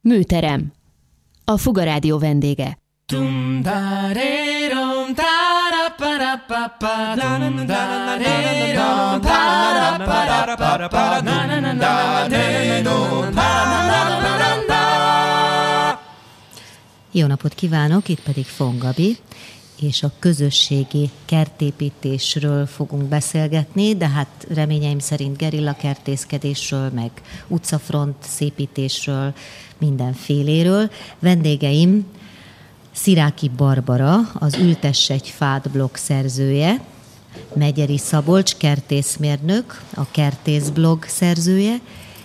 Műterem. A Fuga Rádió vendége. Jó napot kívánok, itt pedig Fongabi, és a közösségi kertépítésről fogunk beszélgetni, de hát reményeim szerint gerilla kertészkedésről, meg utcafront szépítésről, mindenféléről. Vendégeim Sziráki Barbara, az Ültess egy fát blog szerzője, Megyeri Szabolcs, kertészmérnök, a Kertészblog szerzője,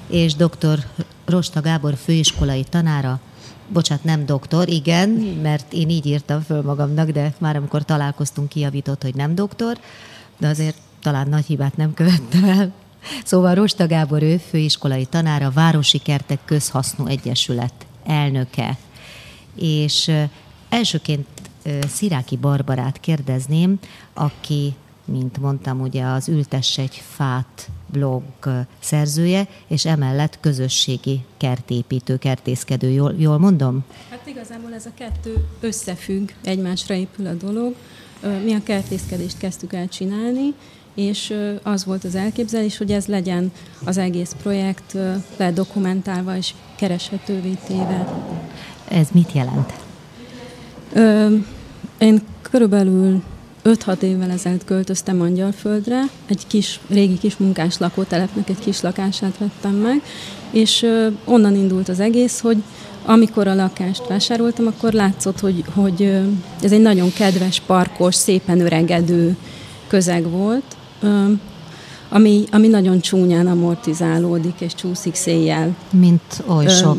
és dr. Rosta Gábor főiskolai tanára, bocsát, nem doktor, igen, mert én így írtam föl magamnak, de már amikor találkoztunk, kijavított, hogy nem doktor, de azért talán nagy hibát nem követtem el. Szóval Rosta Gábor ő főiskolai tanára, Városi Kertek Közhasznú Egyesület elnöke. És elsőként Sziráki Barbarát kérdezném, aki mint mondtam, ugye az Ültess egy fát blog szerzője, és emellett közösségi kertépítő, kertészkedő. Jól, jól mondom? Hát igazából ez a kettő összefügg, egymásra épül a dolog. Mi a kertészkedést kezdtük el csinálni, és az volt az elképzelés, hogy ez legyen az egész projekt ledokumentálva és kereshetővé téve. Ez mit jelent? Én körülbelül 5-6 évvel ezelőtt költöztem Angyalföldre, egy kis, régi kis munkás lakótelepnek egy kis lakását vettem meg, és onnan indult az egész, hogy amikor a lakást vásároltam, akkor látszott, hogy, hogy ez egy nagyon kedves, parkos, szépen öregedő közeg volt, ami, ami nagyon csúnyán amortizálódik és csúszik széjjel. Mint oly sok.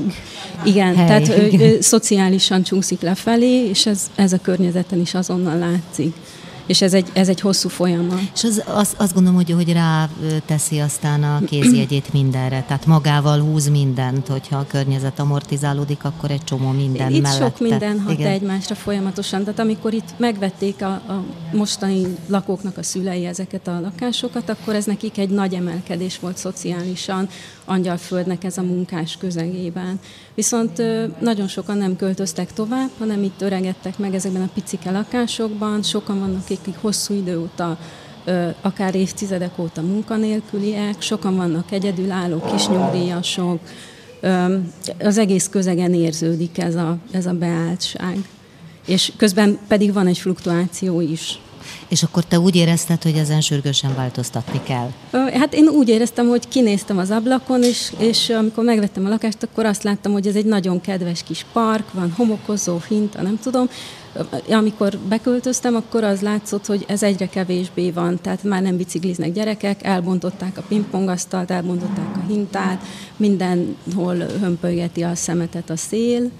igen, hely. tehát igen. szociálisan csúszik lefelé, és ez, ez a környezeten is azonnal látszik és ez egy, ez egy hosszú folyamat. És az, az, azt gondolom, hogy, hogy rá teszi aztán a kézjegyét mindenre, tehát magával húz mindent, hogyha a környezet amortizálódik, akkor egy csomó minden itt mellette. sok minden hat Igen. egymásra folyamatosan, tehát amikor itt megvették a, a mostani lakóknak a szülei ezeket a lakásokat, akkor ez nekik egy nagy emelkedés volt szociálisan, Angyalföldnek ez a munkás közegében. Viszont nagyon sokan nem költöztek tovább, hanem itt öregedtek meg ezekben a picike lakásokban, sokan vannak, akik hosszú idő óta akár évtizedek óta munkanélküliek, sokan vannak egyedülálló kisnyugdíjasok, az egész közegen érződik ez a, ez a beálltság. És közben pedig van egy fluktuáció is. És akkor te úgy érezted, hogy ezen sürgősen változtatni kell? Hát én úgy éreztem, hogy kinéztem az ablakon, és, és amikor megvettem a lakást, akkor azt láttam, hogy ez egy nagyon kedves kis park, van homokozó, hinta, nem tudom. Amikor beköltöztem, akkor az látszott, hogy ez egyre kevésbé van, tehát már nem bicikliznek gyerekek, elbontották a pingpongasztalt, elbontották a hintát, mindenhol hömpölygeti a szemetet a szél,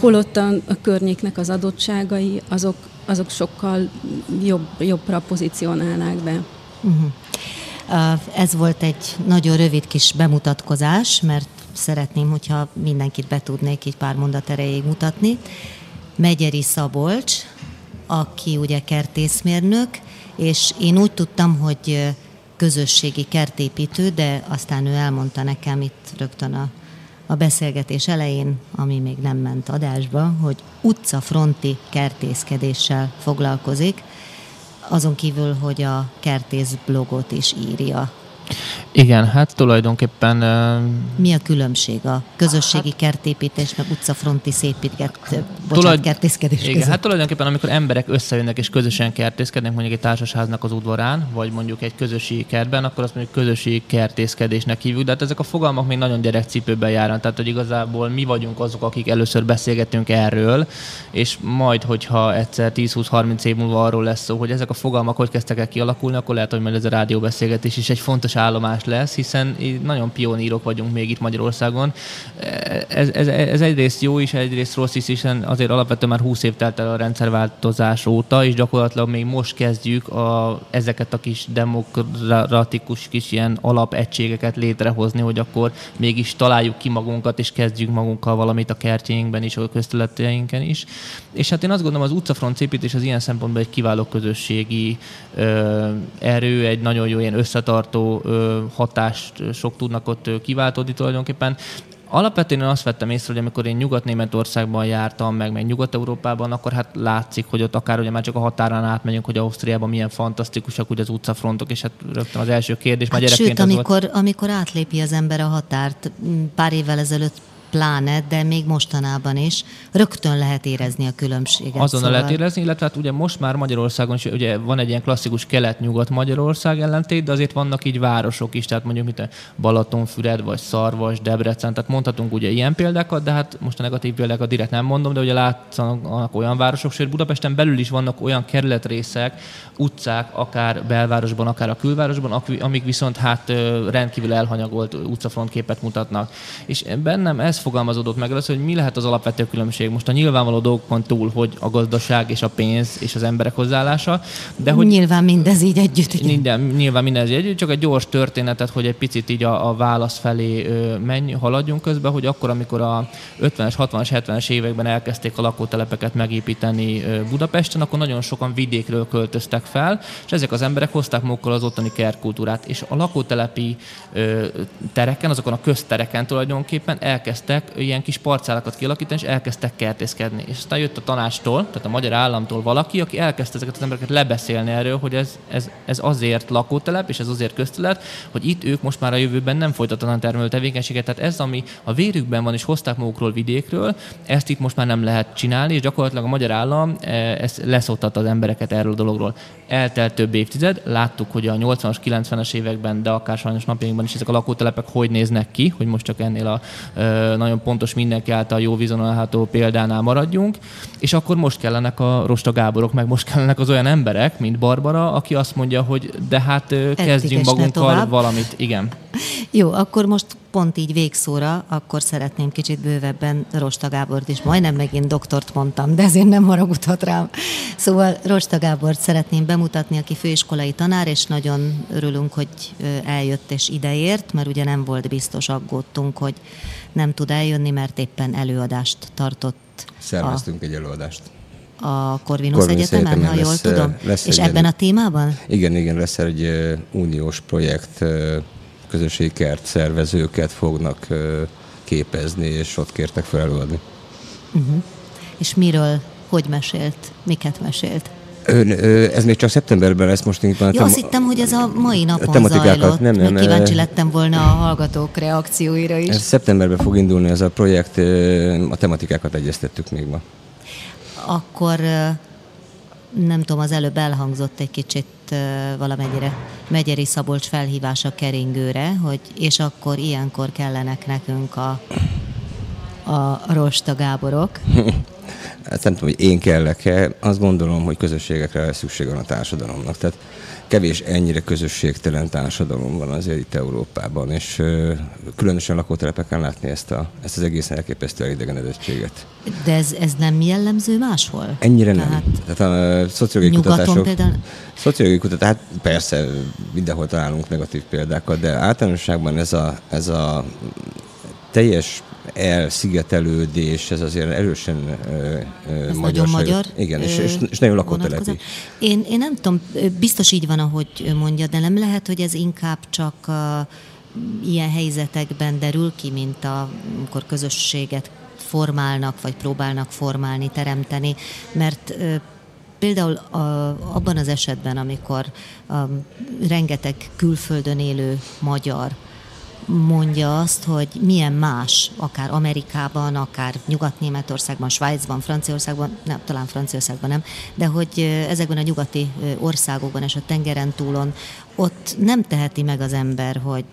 holott a, környéknek az adottságai, azok azok sokkal jobb, jobbra pozícionálnák be. Uh-huh. Ez volt egy nagyon rövid kis bemutatkozás, mert szeretném, hogyha mindenkit be tudnék egy pár mondat erejéig mutatni. Megyeri Szabolcs, aki ugye kertészmérnök, és én úgy tudtam, hogy közösségi kertépítő, de aztán ő elmondta nekem itt rögtön a a beszélgetés elején, ami még nem ment adásba, hogy utcafronti kertészkedéssel foglalkozik, azon kívül, hogy a kertész blogot is írja. Igen, hát tulajdonképpen... Mi a különbség a közösségi hát, kertépítés, meg utcafronti szépítget, bocsánat, tulaj... kertészkedés Igen, között? hát tulajdonképpen amikor emberek összejönnek és közösen kertészkednek, mondjuk egy társasháznak az udvarán, vagy mondjuk egy közösségi kertben, akkor azt mondjuk közösségi kertészkedésnek hívjuk, de hát ezek a fogalmak még nagyon gyerekcipőben járnak, tehát hogy igazából mi vagyunk azok, akik először beszélgetünk erről, és majd, hogyha egyszer 10-20-30 év múlva arról lesz szó, hogy ezek a fogalmak hogy kezdtek el kialakulni, akkor lehet, hogy majd ez a rádióbeszélgetés is egy fontos állomás lesz, hiszen nagyon pionírok vagyunk még itt Magyarországon. Ez, ez, ez egyrészt jó is, egyrészt rossz is, hiszen azért alapvetően már 20 év telt el a rendszerváltozás óta, és gyakorlatilag még most kezdjük a, ezeket a kis demokratikus kis ilyen alapegységeket létrehozni, hogy akkor mégis találjuk ki magunkat, és kezdjük magunkkal valamit a kertjeinkben is, a közterületeinken is. És hát én azt gondolom, az utcafront építés az ilyen szempontból egy kiváló közösségi ö, erő, egy nagyon jó ilyen összetartó hatást sok tudnak ott kiváltódni tulajdonképpen. Alapvetően azt vettem észre, hogy amikor én Nyugat-Németországban jártam, meg, meg Nyugat-Európában, akkor hát látszik, hogy ott akár ugye már csak a határán átmegyünk, hogy Ausztriában milyen fantasztikusak ugye az utcafrontok, és hát rögtön az első kérdés, hát sőt, amikor, volt... amikor átlépi az ember a határt, pár évvel ezelőtt pláne, de még mostanában is rögtön lehet érezni a különbséget. Azonnal szóval... lehet érezni, illetve hát ugye most már Magyarországon is ugye van egy ilyen klasszikus kelet-nyugat Magyarország ellentét, de azért vannak így városok is, tehát mondjuk mint Balatonfüred, vagy Szarvas, Debrecen, tehát mondhatunk ugye ilyen példákat, de hát most a negatív példákat direkt nem mondom, de ugye látszanak olyan városok, sőt Budapesten belül is vannak olyan kerületrészek, utcák, akár belvárosban, akár a külvárosban, amik viszont hát rendkívül elhanyagolt utcafrontképet mutatnak. És bennem ez fogalmazódott meg az, hogy mi lehet az alapvető különbség. Most a nyilvánvaló dolgokon túl, hogy a gazdaság és a pénz és az emberek hozzáállása, de hogy... Nyilván mindez így együtt. Igen. Minden, nyilván mindez így együtt, csak egy gyors történetet, hogy egy picit így a, a válasz felé menj, haladjunk közben, hogy akkor, amikor a 50-es, 60-as, 70-es években elkezdték a lakótelepeket megépíteni Budapesten, akkor nagyon sokan vidékről költöztek fel, és ezek az emberek hozták magukkal az ottani kertkultúrát, és a lakótelepi tereken, azokon a köztereken tulajdonképpen elkezdtek elkezdtek ilyen kis parcellákat kialakítani, és elkezdtek kertészkedni. És aztán jött a tanástól, tehát a magyar államtól valaki, aki elkezdte ezeket az embereket lebeszélni erről, hogy ez, ez, ez azért lakótelep, és ez azért köztelet, hogy itt ők most már a jövőben nem folytatnak termelő tevékenységet. Tehát ez, ami a vérükben van, és hozták magukról vidékről, ezt itt most már nem lehet csinálni, és gyakorlatilag a magyar állam e, ezt leszoktatta az embereket erről a dologról. Eltelt több évtized, láttuk, hogy a 80-as, 90-es években, de akár sajnos napjainkban is ezek a lakótelepek hogy néznek ki, hogy most csak ennél a nagyon pontos mindenki által jó vizionálható példánál maradjunk, és akkor most kellenek a Rosta Gáborok, meg most kellenek az olyan emberek, mint Barbara, aki azt mondja, hogy de hát kezdjünk magunkkal valamit. Igen. Jó, akkor most pont így végszóra, akkor szeretném kicsit bővebben Rosta Gábort is. Majdnem megint doktort mondtam, de ezért nem haragudhat rám. Szóval Rosta Gábort szeretném bemutatni, aki főiskolai tanár, és nagyon örülünk, hogy eljött és ideért, mert ugye nem volt biztos, aggódtunk, hogy nem tud eljönni, mert éppen előadást tartott. Szerveztünk a... egy előadást a Corvinus, Corvinus Egyetemen, Egyetemen ha jól lesz, tudom. Lesz és ebben a témában? Igen, igen, lesz egy uh, uniós projekt, uh, közösségi kert szervezőket fognak uh, képezni, és ott kértek fel előadni. Uh-huh. És miről, hogy mesélt, miket mesélt? Ön, ez még csak szeptemberben lesz most. Van, ja, azt hittem, hogy ez a mai napon zajlott. Nem, nem, kíváncsi lettem volna a hallgatók reakcióira is. Ez szeptemberben fog indulni ez a projekt, a tematikákat egyeztettük még ma. Akkor nem tudom, az előbb elhangzott egy kicsit valamennyire Megyeri Szabolcs felhívása keringőre, hogy és akkor ilyenkor kellenek nekünk a, a rosta Gáborok. hát nem tudom, hogy én kellek-e, azt gondolom, hogy közösségekre szükség van a társadalomnak. Tehát kevés ennyire közösségtelen társadalom van azért itt Európában, és különösen lakótelepeken látni ezt, a, ezt az egészen elképesztő elidegenedettséget. De ez, ez nem jellemző máshol? Ennyire Tehát nem. Tehát a szociológiai kutatások... Például... Szociológiai kutatás, hát persze mindenhol találunk negatív példákat, de általánosságban ez a, ez a teljes elszigetelődés, ez azért erősen ez magyar. magyar. Igen, és, és, és nagyon lakótelepi. Én, én nem tudom, biztos így van, ahogy mondja, de nem lehet, hogy ez inkább csak a, ilyen helyzetekben derül ki, mint a, amikor közösséget formálnak, vagy próbálnak formálni, teremteni, mert például a, abban az esetben, amikor a, rengeteg külföldön élő magyar mondja azt, hogy milyen más, akár Amerikában, akár Nyugat-Németországban, Svájcban, Franciaországban, nem, talán Franciaországban nem, de hogy ezekben a nyugati országokban és a tengeren túlon ott nem teheti meg az ember, hogy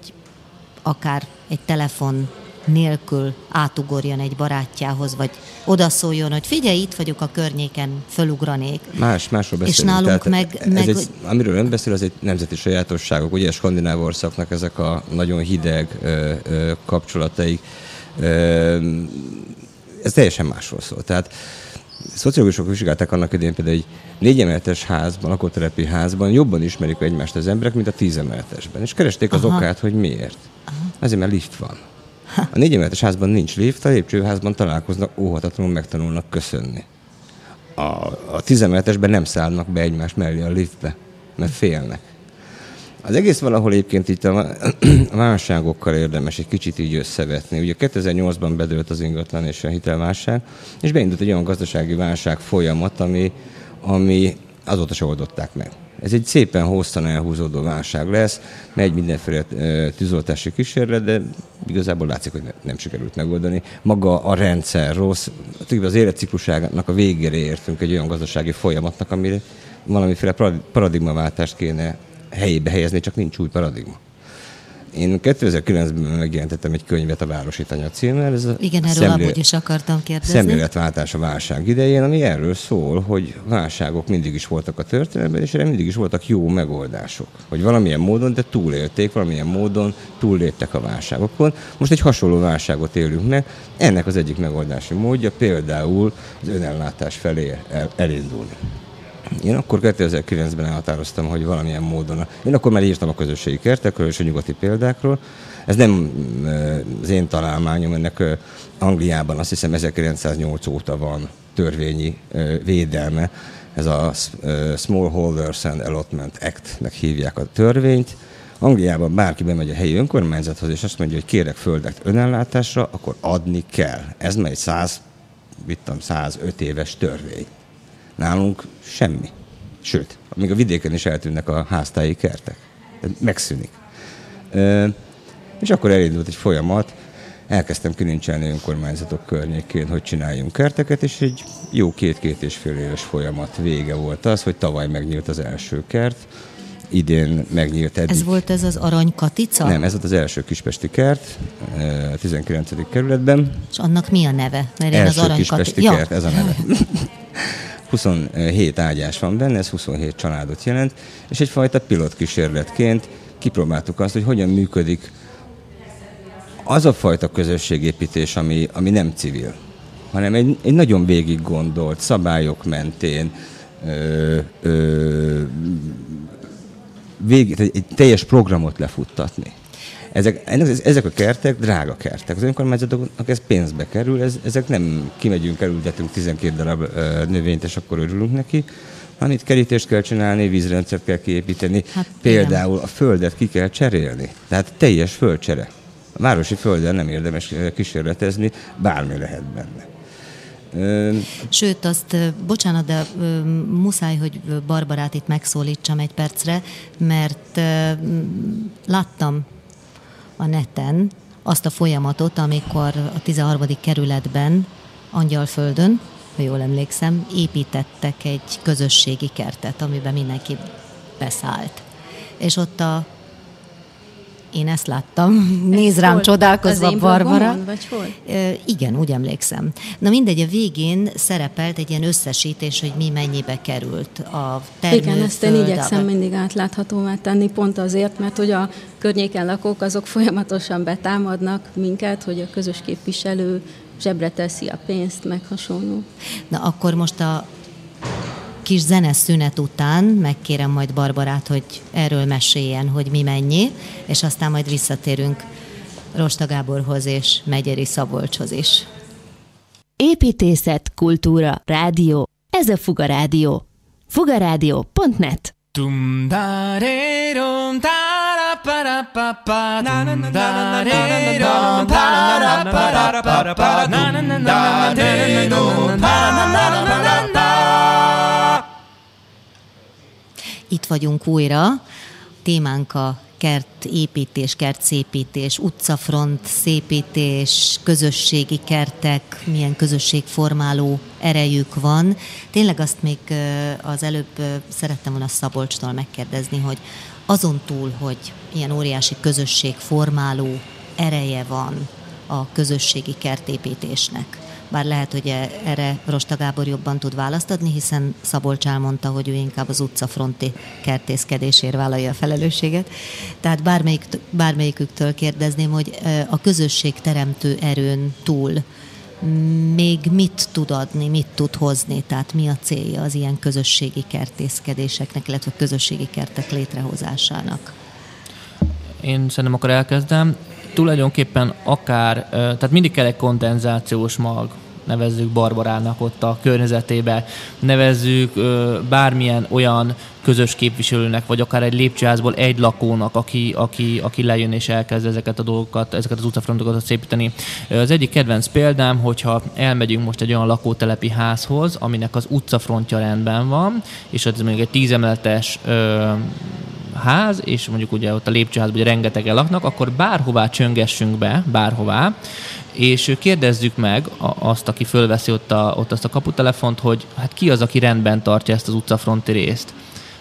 akár egy telefon nélkül átugorjon egy barátjához, vagy odaszóljon, hogy figyelj, itt vagyok a környéken, fölugranék. Más, másról beszélünk. És nálunk Tehát meg... Ez meg egy, amiről ön beszél, az egy nemzeti sajátosságok. Ugye a skandináv országnak ezek a nagyon hideg ö, ö, kapcsolataik. Ö, ez teljesen másról szól. Tehát szociológusok vizsgálták annak idején például egy négy emeletes házban, lakótelepi házban jobban ismerik egymást az emberek, mint a tíz emeletesben. És keresték az Aha. okát, hogy miért. Aha. Azért, mert lift van. A négy emeletes házban nincs lift, a lépcsőházban találkoznak, óhatatlanul megtanulnak köszönni. A, a tízemeletesben nem szállnak be egymás mellé a liftbe, mert félnek. Az egész valahol egyébként itt a válságokkal érdemes egy kicsit így összevetni. Ugye 2008-ban bedőlt az ingatlan és a hitelválság, és beindult egy olyan gazdasági válság folyamat, ami, ami azóta se oldották meg. Ez egy szépen hosszan elhúzódó válság lesz, megy mindenféle tűzoltási kísérlet, de igazából látszik, hogy nem sikerült megoldani. Maga a rendszer rossz, az életciklusának a végére értünk egy olyan gazdasági folyamatnak, amire valamiféle paradigmaváltást kéne helyébe helyezni, csak nincs új paradigma. Én 2009-ben megjelentettem egy könyvet a Városi Tanya címmel. Ez a Igen, erről szemlé... amúgy is akartam kérdezni. Szemléletváltás a válság idején, ami erről szól, hogy válságok mindig is voltak a történelemben, és erre mindig is voltak jó megoldások. Hogy valamilyen módon, de túlélték, valamilyen módon túlléptek a válságokon. Most egy hasonló válságot élünk meg. Ennek az egyik megoldási módja például az önellátás felé el, elindulni. Én akkor 2009-ben elhatároztam, hogy valamilyen módon. Én akkor már írtam a közösségi kertekről és a nyugati példákról. Ez nem az én találmányom, ennek Angliában azt hiszem 1908 óta van törvényi védelme. Ez a Small Holders and Allotment Act-nek hívják a törvényt. Angliában bárki bemegy a helyi önkormányzathoz, és azt mondja, hogy kérek földet önellátásra, akkor adni kell. Ez már egy 100, 105 éves törvény. Nálunk semmi. Sőt, még a vidéken is eltűnnek a háztáji kertek. Megszűnik. És akkor elindult egy folyamat, elkezdtem kilincselni önkormányzatok környékén, hogy csináljunk kerteket, és egy jó két-két és fél éves folyamat vége volt az, hogy tavaly megnyílt az első kert, idén megnyílt eddig. Ez volt ez az Arany Katica? Nem, ez volt az első kispesti kert, a 19. kerületben. És annak mi a neve? Mert én első az Arany kispesti Kati... kert, ja. ez a neve. 27 ágyás van benne, ez 27 családot jelent, és egyfajta pilotkísérletként kipróbáltuk azt, hogy hogyan működik az a fajta közösségépítés, ami, ami nem civil, hanem egy, egy nagyon végig gondolt, szabályok mentén, ö, ö, vég, egy teljes programot lefuttatni. Ezek, ezek a kertek drága kertek. Az önkormányzatoknak ez pénzbe kerül, ez, ezek nem kimegyünk, elültetünk 12 darab növényt, és akkor örülünk neki, hanem itt kerítést kell csinálni, vízrendszert kell kiépíteni, hát, például igen. a földet ki kell cserélni. Tehát teljes földcsere. A városi földön nem érdemes kísérletezni, bármi lehet benne. Sőt, azt, bocsánat, de muszáj, hogy Barbarát itt megszólítsam egy percre, mert láttam a neten azt a folyamatot, amikor a 13. kerületben, Angyalföldön, ha jól emlékszem, építettek egy közösségi kertet, amiben mindenki beszállt. És ott a én ezt láttam. Néz rám hol? csodálkozva az Barbara. vagy hol? E, igen, úgy emlékszem. Na mindegy, a végén szerepelt egy ilyen összesítés, hogy mi mennyibe került a termő Igen, ezt én igyekszem a... mindig átláthatóvá tenni, pont azért, mert hogy a környéken lakók azok folyamatosan betámadnak minket, hogy a közös képviselő zsebre teszi a pénzt, meg hasonló. Na akkor most a kis zeneszünet után megkérem majd Barbarát, hogy erről meséljen, hogy mi mennyi, és aztán majd visszatérünk Rosta Gáborhoz és Megyeri Szabolcshoz is. Építészet, kultúra, rádió. Ez a Fuga Rádió. Fugarádió.net Tum da re rom da Itt vagyunk újra. Témánk a kertépítés, kertszépítés, utcafront szépítés, közösségi kertek, milyen közösségformáló erejük van. Tényleg azt még az előbb szerettem volna Szabolcstól megkérdezni, hogy azon túl, hogy ilyen óriási közösségformáló ereje van a közösségi kertépítésnek, bár lehet, hogy e- erre Rosta Gábor jobban tud választ adni, hiszen Szabolcs elmondta, hogy ő inkább az utcafronti kertészkedésért vállalja a felelősséget. Tehát bármelyik, bármelyiküktől kérdezném, hogy e, a közösség teremtő erőn túl még mit tud adni, mit tud hozni, tehát mi a célja az ilyen közösségi kertészkedéseknek, illetve közösségi kertek létrehozásának? Én szerintem akkor elkezdem tulajdonképpen akár, tehát mindig kell egy kondenzációs mag nevezzük Barbarának ott a környezetébe, nevezzük bármilyen olyan közös képviselőnek, vagy akár egy lépcsőházból egy lakónak, aki, aki, aki lejön és elkezd ezeket a dolgokat, ezeket az utcafrontokat szépíteni. Az egyik kedvenc példám, hogyha elmegyünk most egy olyan lakótelepi házhoz, aminek az utcafrontja rendben van, és ez még egy tízemeletes ö, ház, és mondjuk ugye ott a lépcsőházban ugye rengetegen laknak, akkor bárhová csöngessünk be, bárhová, és kérdezzük meg azt, aki fölveszi ott, a, ott azt a kaputelefont, hogy hát ki az, aki rendben tartja ezt az utcafronti részt.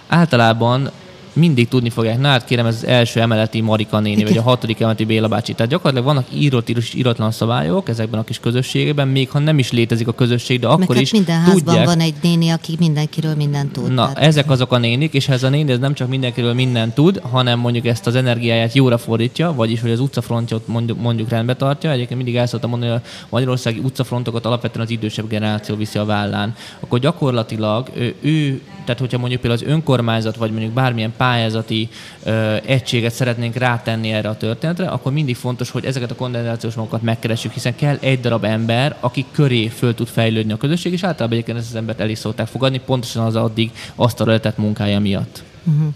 Általában mindig tudni fogják, na hát kérem, ez az első emeleti Marika néni, Igen. vagy a hatodik emeleti Béla bácsi. Tehát gyakorlatilag vannak írott és íratlan szabályok ezekben a kis közösségekben, még ha nem is létezik a közösség, de akkor hát is minden házban tudják, van egy néni, aki mindenkiről mindent tud. Na, tehát... ezek azok a nénik, és ez a néni ez nem csak mindenkiről mindent tud, hanem mondjuk ezt az energiáját jóra fordítja, vagyis hogy az utcafrontot mondjuk, mondjuk rendbe tartja. Egyébként mindig el szoktam mondani, hogy a magyarországi utcafrontokat alapvetően az idősebb generáció viszi a vállán. Akkor gyakorlatilag ő, ő tehát hogyha mondjuk például az önkormányzat, vagy mondjuk bármilyen pályázati ö, egységet szeretnénk rátenni erre a történetre, akkor mindig fontos, hogy ezeket a kondenzációs magokat megkeressük, hiszen kell egy darab ember, aki köré föl tud fejlődni a közösség, és általában egyébként ezt az embert el is szokták fogadni, pontosan az addig azt a munkája miatt. Uh-huh.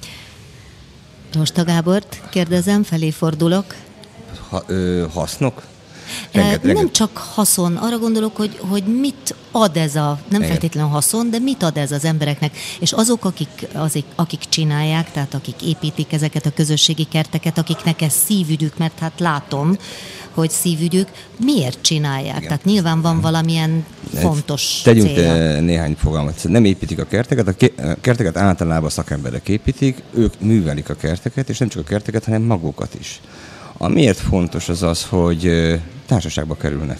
Rosta Gábort kérdezem, felé fordulok. Ha, ö, hasznok? Renget, renget. Nem csak haszon, arra gondolok, hogy, hogy mit ad ez a, nem Igen. feltétlenül haszon, de mit ad ez az embereknek. És azok, akik, azok, akik csinálják, tehát akik építik ezeket a közösségi kerteket, akiknek ez szívügyük, mert hát látom, hogy szívügyük, miért csinálják? Igen. Tehát nyilván van valamilyen fontos Tegyünk célja. néhány fogalmat. Nem építik a kerteket, a kerteket általában szakemberek építik, ők művelik a kerteket, és nem csak a kerteket, hanem magukat is. Amiért fontos az az, hogy társaságba kerülnek.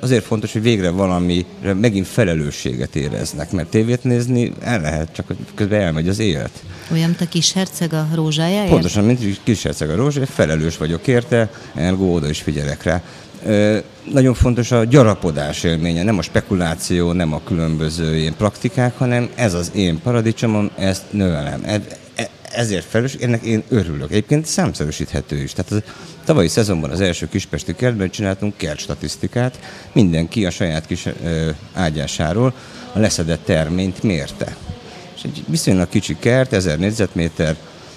Azért fontos, hogy végre valami megint felelősséget éreznek, mert tévét nézni el lehet, csak közben elmegy az élet. Olyan, mint a kis herceg a rózsájáért? Pontosan, mint kis herceg a rózsájáért, felelős vagyok érte, ergo oda is figyelek rá. Ö, nagyon fontos a gyarapodás élménye, nem a spekuláció, nem a különböző ilyen praktikák, hanem ez az én paradicsomom, ezt növelem ezért felelős, ennek én örülök. Egyébként számszerűsíthető is. Tehát az tavalyi szezonban az első kispesti kertben csináltunk kertstatisztikát, mindenki a saját kis ö, ágyásáról a leszedett terményt mérte. És egy viszonylag kicsi kert, 1000 négyzetméter,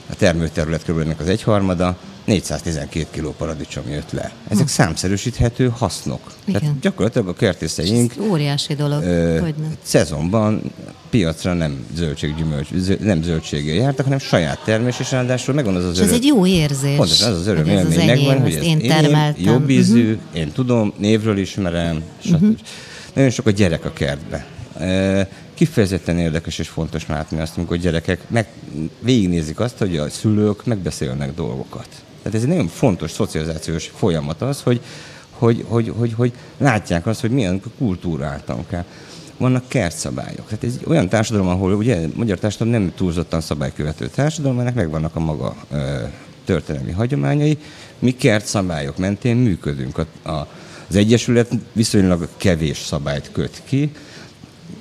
a termőterület kb. az egyharmada, 412 kiló paradicsom jött le. Ezek hm. számszerűsíthető hasznok. Igen. Tehát gyakorlatilag a kertészeink... Ez óriási dolog, ö, hogy nem. Szezonban piacra nem zöldséggyümölcs, nem zöldséggel jártak, hanem saját termés, és ráadásul megvan az az öröm. ez egy jó érzés. Pontosan az az öröm élmény megvan, hogy én termeltem. Én, jobb ízű, uh-huh. én tudom, névről ismerem, stb. Uh-huh. Nagyon sok a gyerek a kertbe. Kifejezetten érdekes és fontos látni azt, amikor gyerekek meg végignézik azt, hogy a szülők megbeszélnek dolgokat. Tehát ez egy nagyon fontos szocializációs folyamat az, hogy, hogy, hogy, hogy, hogy látják azt, hogy milyen kultúráltan kell. Vannak kertszabályok. Tehát ez egy olyan társadalom, ahol ugye magyar társadalom nem túlzottan szabálykövető társadalom, ennek megvannak a maga ö, történelmi hagyományai. Mi kertszabályok mentén működünk. A, a, az Egyesület viszonylag kevés szabályt köt ki,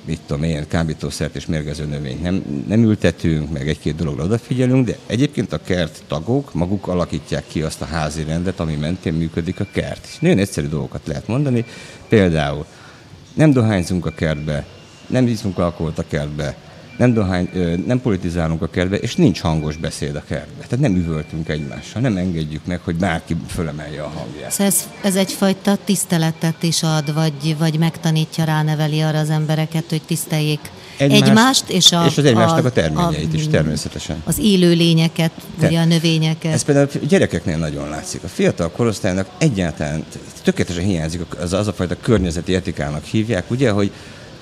mit tudom én, kábítószert és mérgező növényt nem, nem ültetünk, meg egy-két dologra odafigyelünk, de egyébként a kert tagok maguk alakítják ki azt a házi rendet, ami mentén működik a kert. És nagyon egyszerű dolgokat lehet mondani, például nem dohányzunk a kertbe, nem iszunk alkoholt a kertbe, nem, dohány, nem politizálunk a kertbe, és nincs hangos beszéd a kertbe. Tehát nem üvöltünk egymással, nem engedjük meg, hogy bárki fölemelje a hangját. Szóval ez, ez egyfajta tiszteletet is ad, vagy, vagy megtanítja, ráneveli arra az embereket, hogy tiszteljék egymást, egymást és, a, és az egymásnak a, a terményeit a, is természetesen. Az élő lényeket, vagy a növényeket. Ez például a gyerekeknél nagyon látszik. A fiatal korosztálynak egyáltalán tökéletesen hiányzik az, az a fajta környezeti etikának hívják, ugye, hogy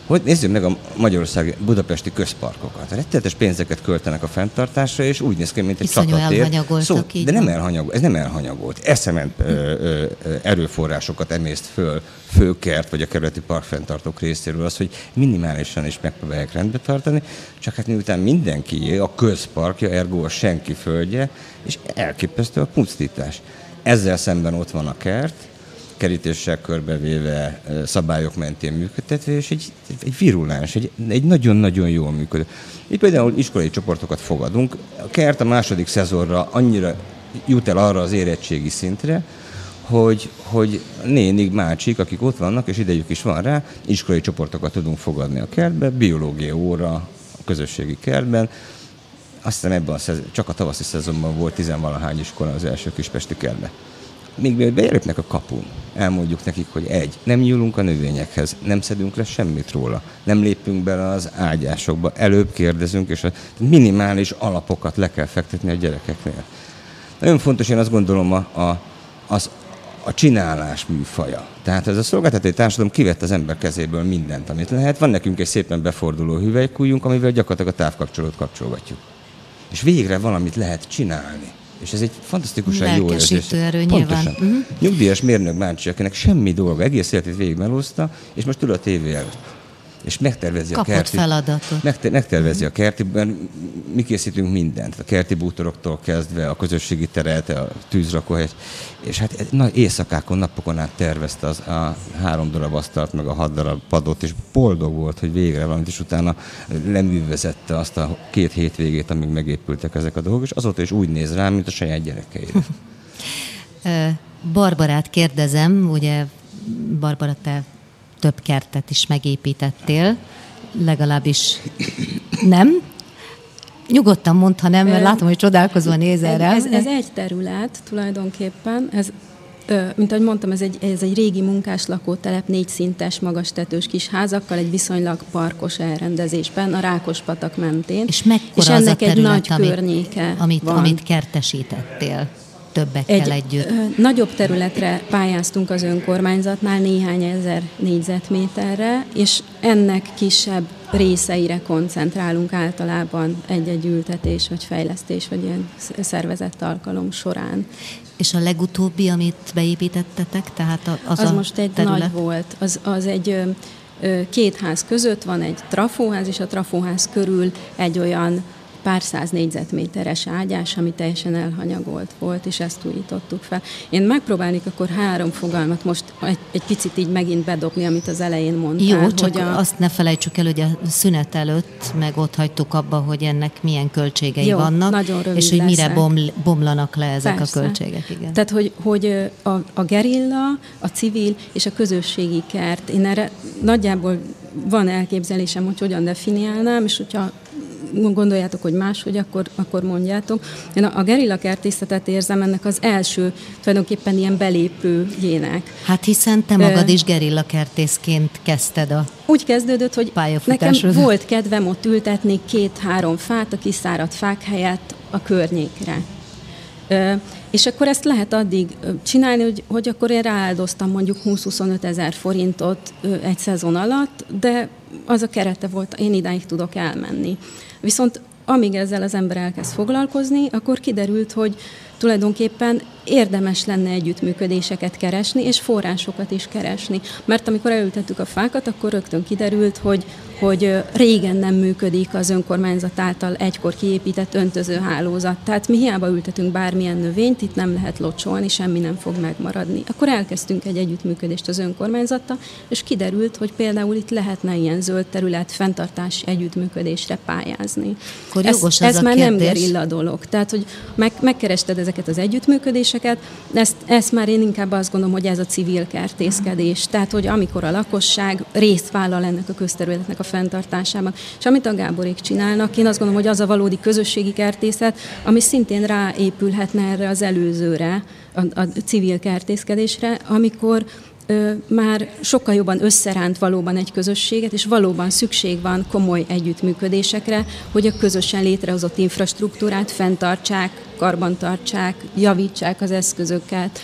hogy nézzük meg a Magyarországi budapesti közparkokat. Rettenetes pénzeket költenek a fenntartásra, és úgy néz ki, mint egy csatatér. Szó, de nem elhanyagolt, ez nem elhanyagolt. Eszement erőforrásokat emészt föl főkert, vagy a kerületi parkfenntartók részéről az, hogy minimálisan is megpróbálják rendbe tartani, csak hát miután mindenki a közparkja, ergo a senki földje, és elképesztő a pusztítás. Ezzel szemben ott van a kert, kerítéssel körbevéve szabályok mentén működtetve, és egy, egy viruláns, egy, egy nagyon-nagyon jól működő. Itt például iskolai csoportokat fogadunk. A kert a második szezonra annyira jut el arra az érettségi szintre, hogy, hogy nénik, mácsik, akik ott vannak, és idejük is van rá, iskolai csoportokat tudunk fogadni a kertbe, biológia óra a közösségi kertben, aztán ebben a szezon, csak a tavaszi szezonban volt tizenvalahány iskola az első kispesti kertbe. Még mielőtt bejelöpnek a kapun, elmondjuk nekik, hogy egy, nem nyúlunk a növényekhez, nem szedünk le semmit róla, nem lépünk bele az ágyásokba, előbb kérdezünk, és a minimális alapokat le kell fektetni a gyerekeknél. Nagyon fontos, én azt gondolom, a, a, az a csinálás műfaja. Tehát ez a szolgáltatói társadalom kivett az ember kezéből mindent, amit lehet. Van nekünk egy szépen beforduló hüvelykújunk, amivel gyakorlatilag a távkapcsolót kapcsolgatjuk. És végre valamit lehet csinálni. És ez egy fantasztikusan jó érzés. erő nyilván. Uh-huh. Nyugdíjas mérnök bácsi, akinek semmi dolga, egész életét végig melózta, és most ül a tévé előtt és megtervezi Kapott a kerti... feladatot. Megter, megtervezi a kertiben, mi készítünk mindent, a kerti bútoroktól kezdve, a közösségi teret, a tűzrakóhely, és hát nagy éjszakákon, napokon át tervezte az, a három darab asztalt, meg a hat darab padot, és boldog volt, hogy végre valamit, és utána leművezette azt a két hétvégét, amíg megépültek ezek a dolgok, és azóta is úgy néz rá, mint a saját gyerekeire. Barbarát kérdezem, ugye Barbara, te több kertet is megépítettél, legalábbis nem. Nyugodtan mondd, ha nem, mert látom, hogy csodálkozva nézel rá. Ez, ez egy terület tulajdonképpen, ez mint ahogy mondtam, ez egy, ez egy régi munkás lakótelep, négy szintes, magas tetős kis házakkal, egy viszonylag parkos elrendezésben, a Rákospatak mentén. És mekkora és ennek az a terület, egy nagy amit, környéke amit, van. amit kertesítettél? Többekkel Egy együtt? Ö, nagyobb területre pályáztunk az önkormányzatnál, néhány ezer négyzetméterre, és ennek kisebb részeire koncentrálunk általában egy-egy ültetés, vagy fejlesztés, vagy ilyen szervezett alkalom során. És a legutóbbi, amit beépítettetek, tehát az, az a most egy terület? nagy volt. Az, az egy két ház között van egy trafóház, és a trafóház körül egy olyan pár száz négyzetméteres ágyás, ami teljesen elhanyagolt volt, és ezt újítottuk fel. Én megpróbálnék akkor három fogalmat most egy, egy picit így megint bedobni, amit az elején mondtál. Jó, csak hogy a... azt ne felejtsük el, hogy a szünet előtt meg ott hagytuk abba, hogy ennek milyen költségei Jó, vannak, nagyon és hogy mire boml, bomlanak le ezek Persze. a költségek. Igen. Tehát, hogy, hogy a, a gerilla, a civil és a közösségi kert, én erre nagyjából van elképzelésem, hogy hogyan definiálnám, és hogyha gondoljátok, hogy máshogy, akkor, akkor mondjátok. Én a, a gerilla kertészetet érzem ennek az első tulajdonképpen ilyen belépőjének. Hát hiszen te magad is gerilla kertészként kezdted a Úgy kezdődött, hogy nekem volt kedvem ott ültetni két-három fát a kiszáradt fák helyett a környékre. És akkor ezt lehet addig csinálni, hogy, hogy akkor én rááldoztam mondjuk 20-25 ezer forintot egy szezon alatt, de az a kerete volt, én idáig tudok elmenni. Viszont amíg ezzel az ember elkezd foglalkozni, akkor kiderült, hogy tulajdonképpen érdemes lenne együttműködéseket keresni, és forrásokat is keresni. Mert amikor elültettük a fákat, akkor rögtön kiderült, hogy, hogy régen nem működik az önkormányzat által egykor kiépített öntözőhálózat. Tehát mi hiába ültetünk bármilyen növényt, itt nem lehet locsolni, semmi nem fog megmaradni. Akkor elkezdtünk egy együttműködést az önkormányzattal, és kiderült, hogy például itt lehetne ilyen zöld terület fenntartás együttműködésre pályázni. Akkor ez, ez, ez már kérdés. nem gerilla dolog. Tehát, hogy meg, megkerested ezeket az együttműködéseket, ezt, ezt már én inkább azt gondolom, hogy ez a civil kertészkedés. Tehát, hogy amikor a lakosság részt vállal ennek a közterületnek a fenntartásában. És amit a Gáborék csinálnak, én azt gondolom, hogy az a valódi közösségi kertészet, ami szintén ráépülhetne erre az előzőre, a, a civil kertészkedésre, amikor már sokkal jobban összeránt valóban egy közösséget, és valóban szükség van komoly együttműködésekre, hogy a közösen létrehozott infrastruktúrát fenntartsák, karbantartsák, javítsák az eszközöket.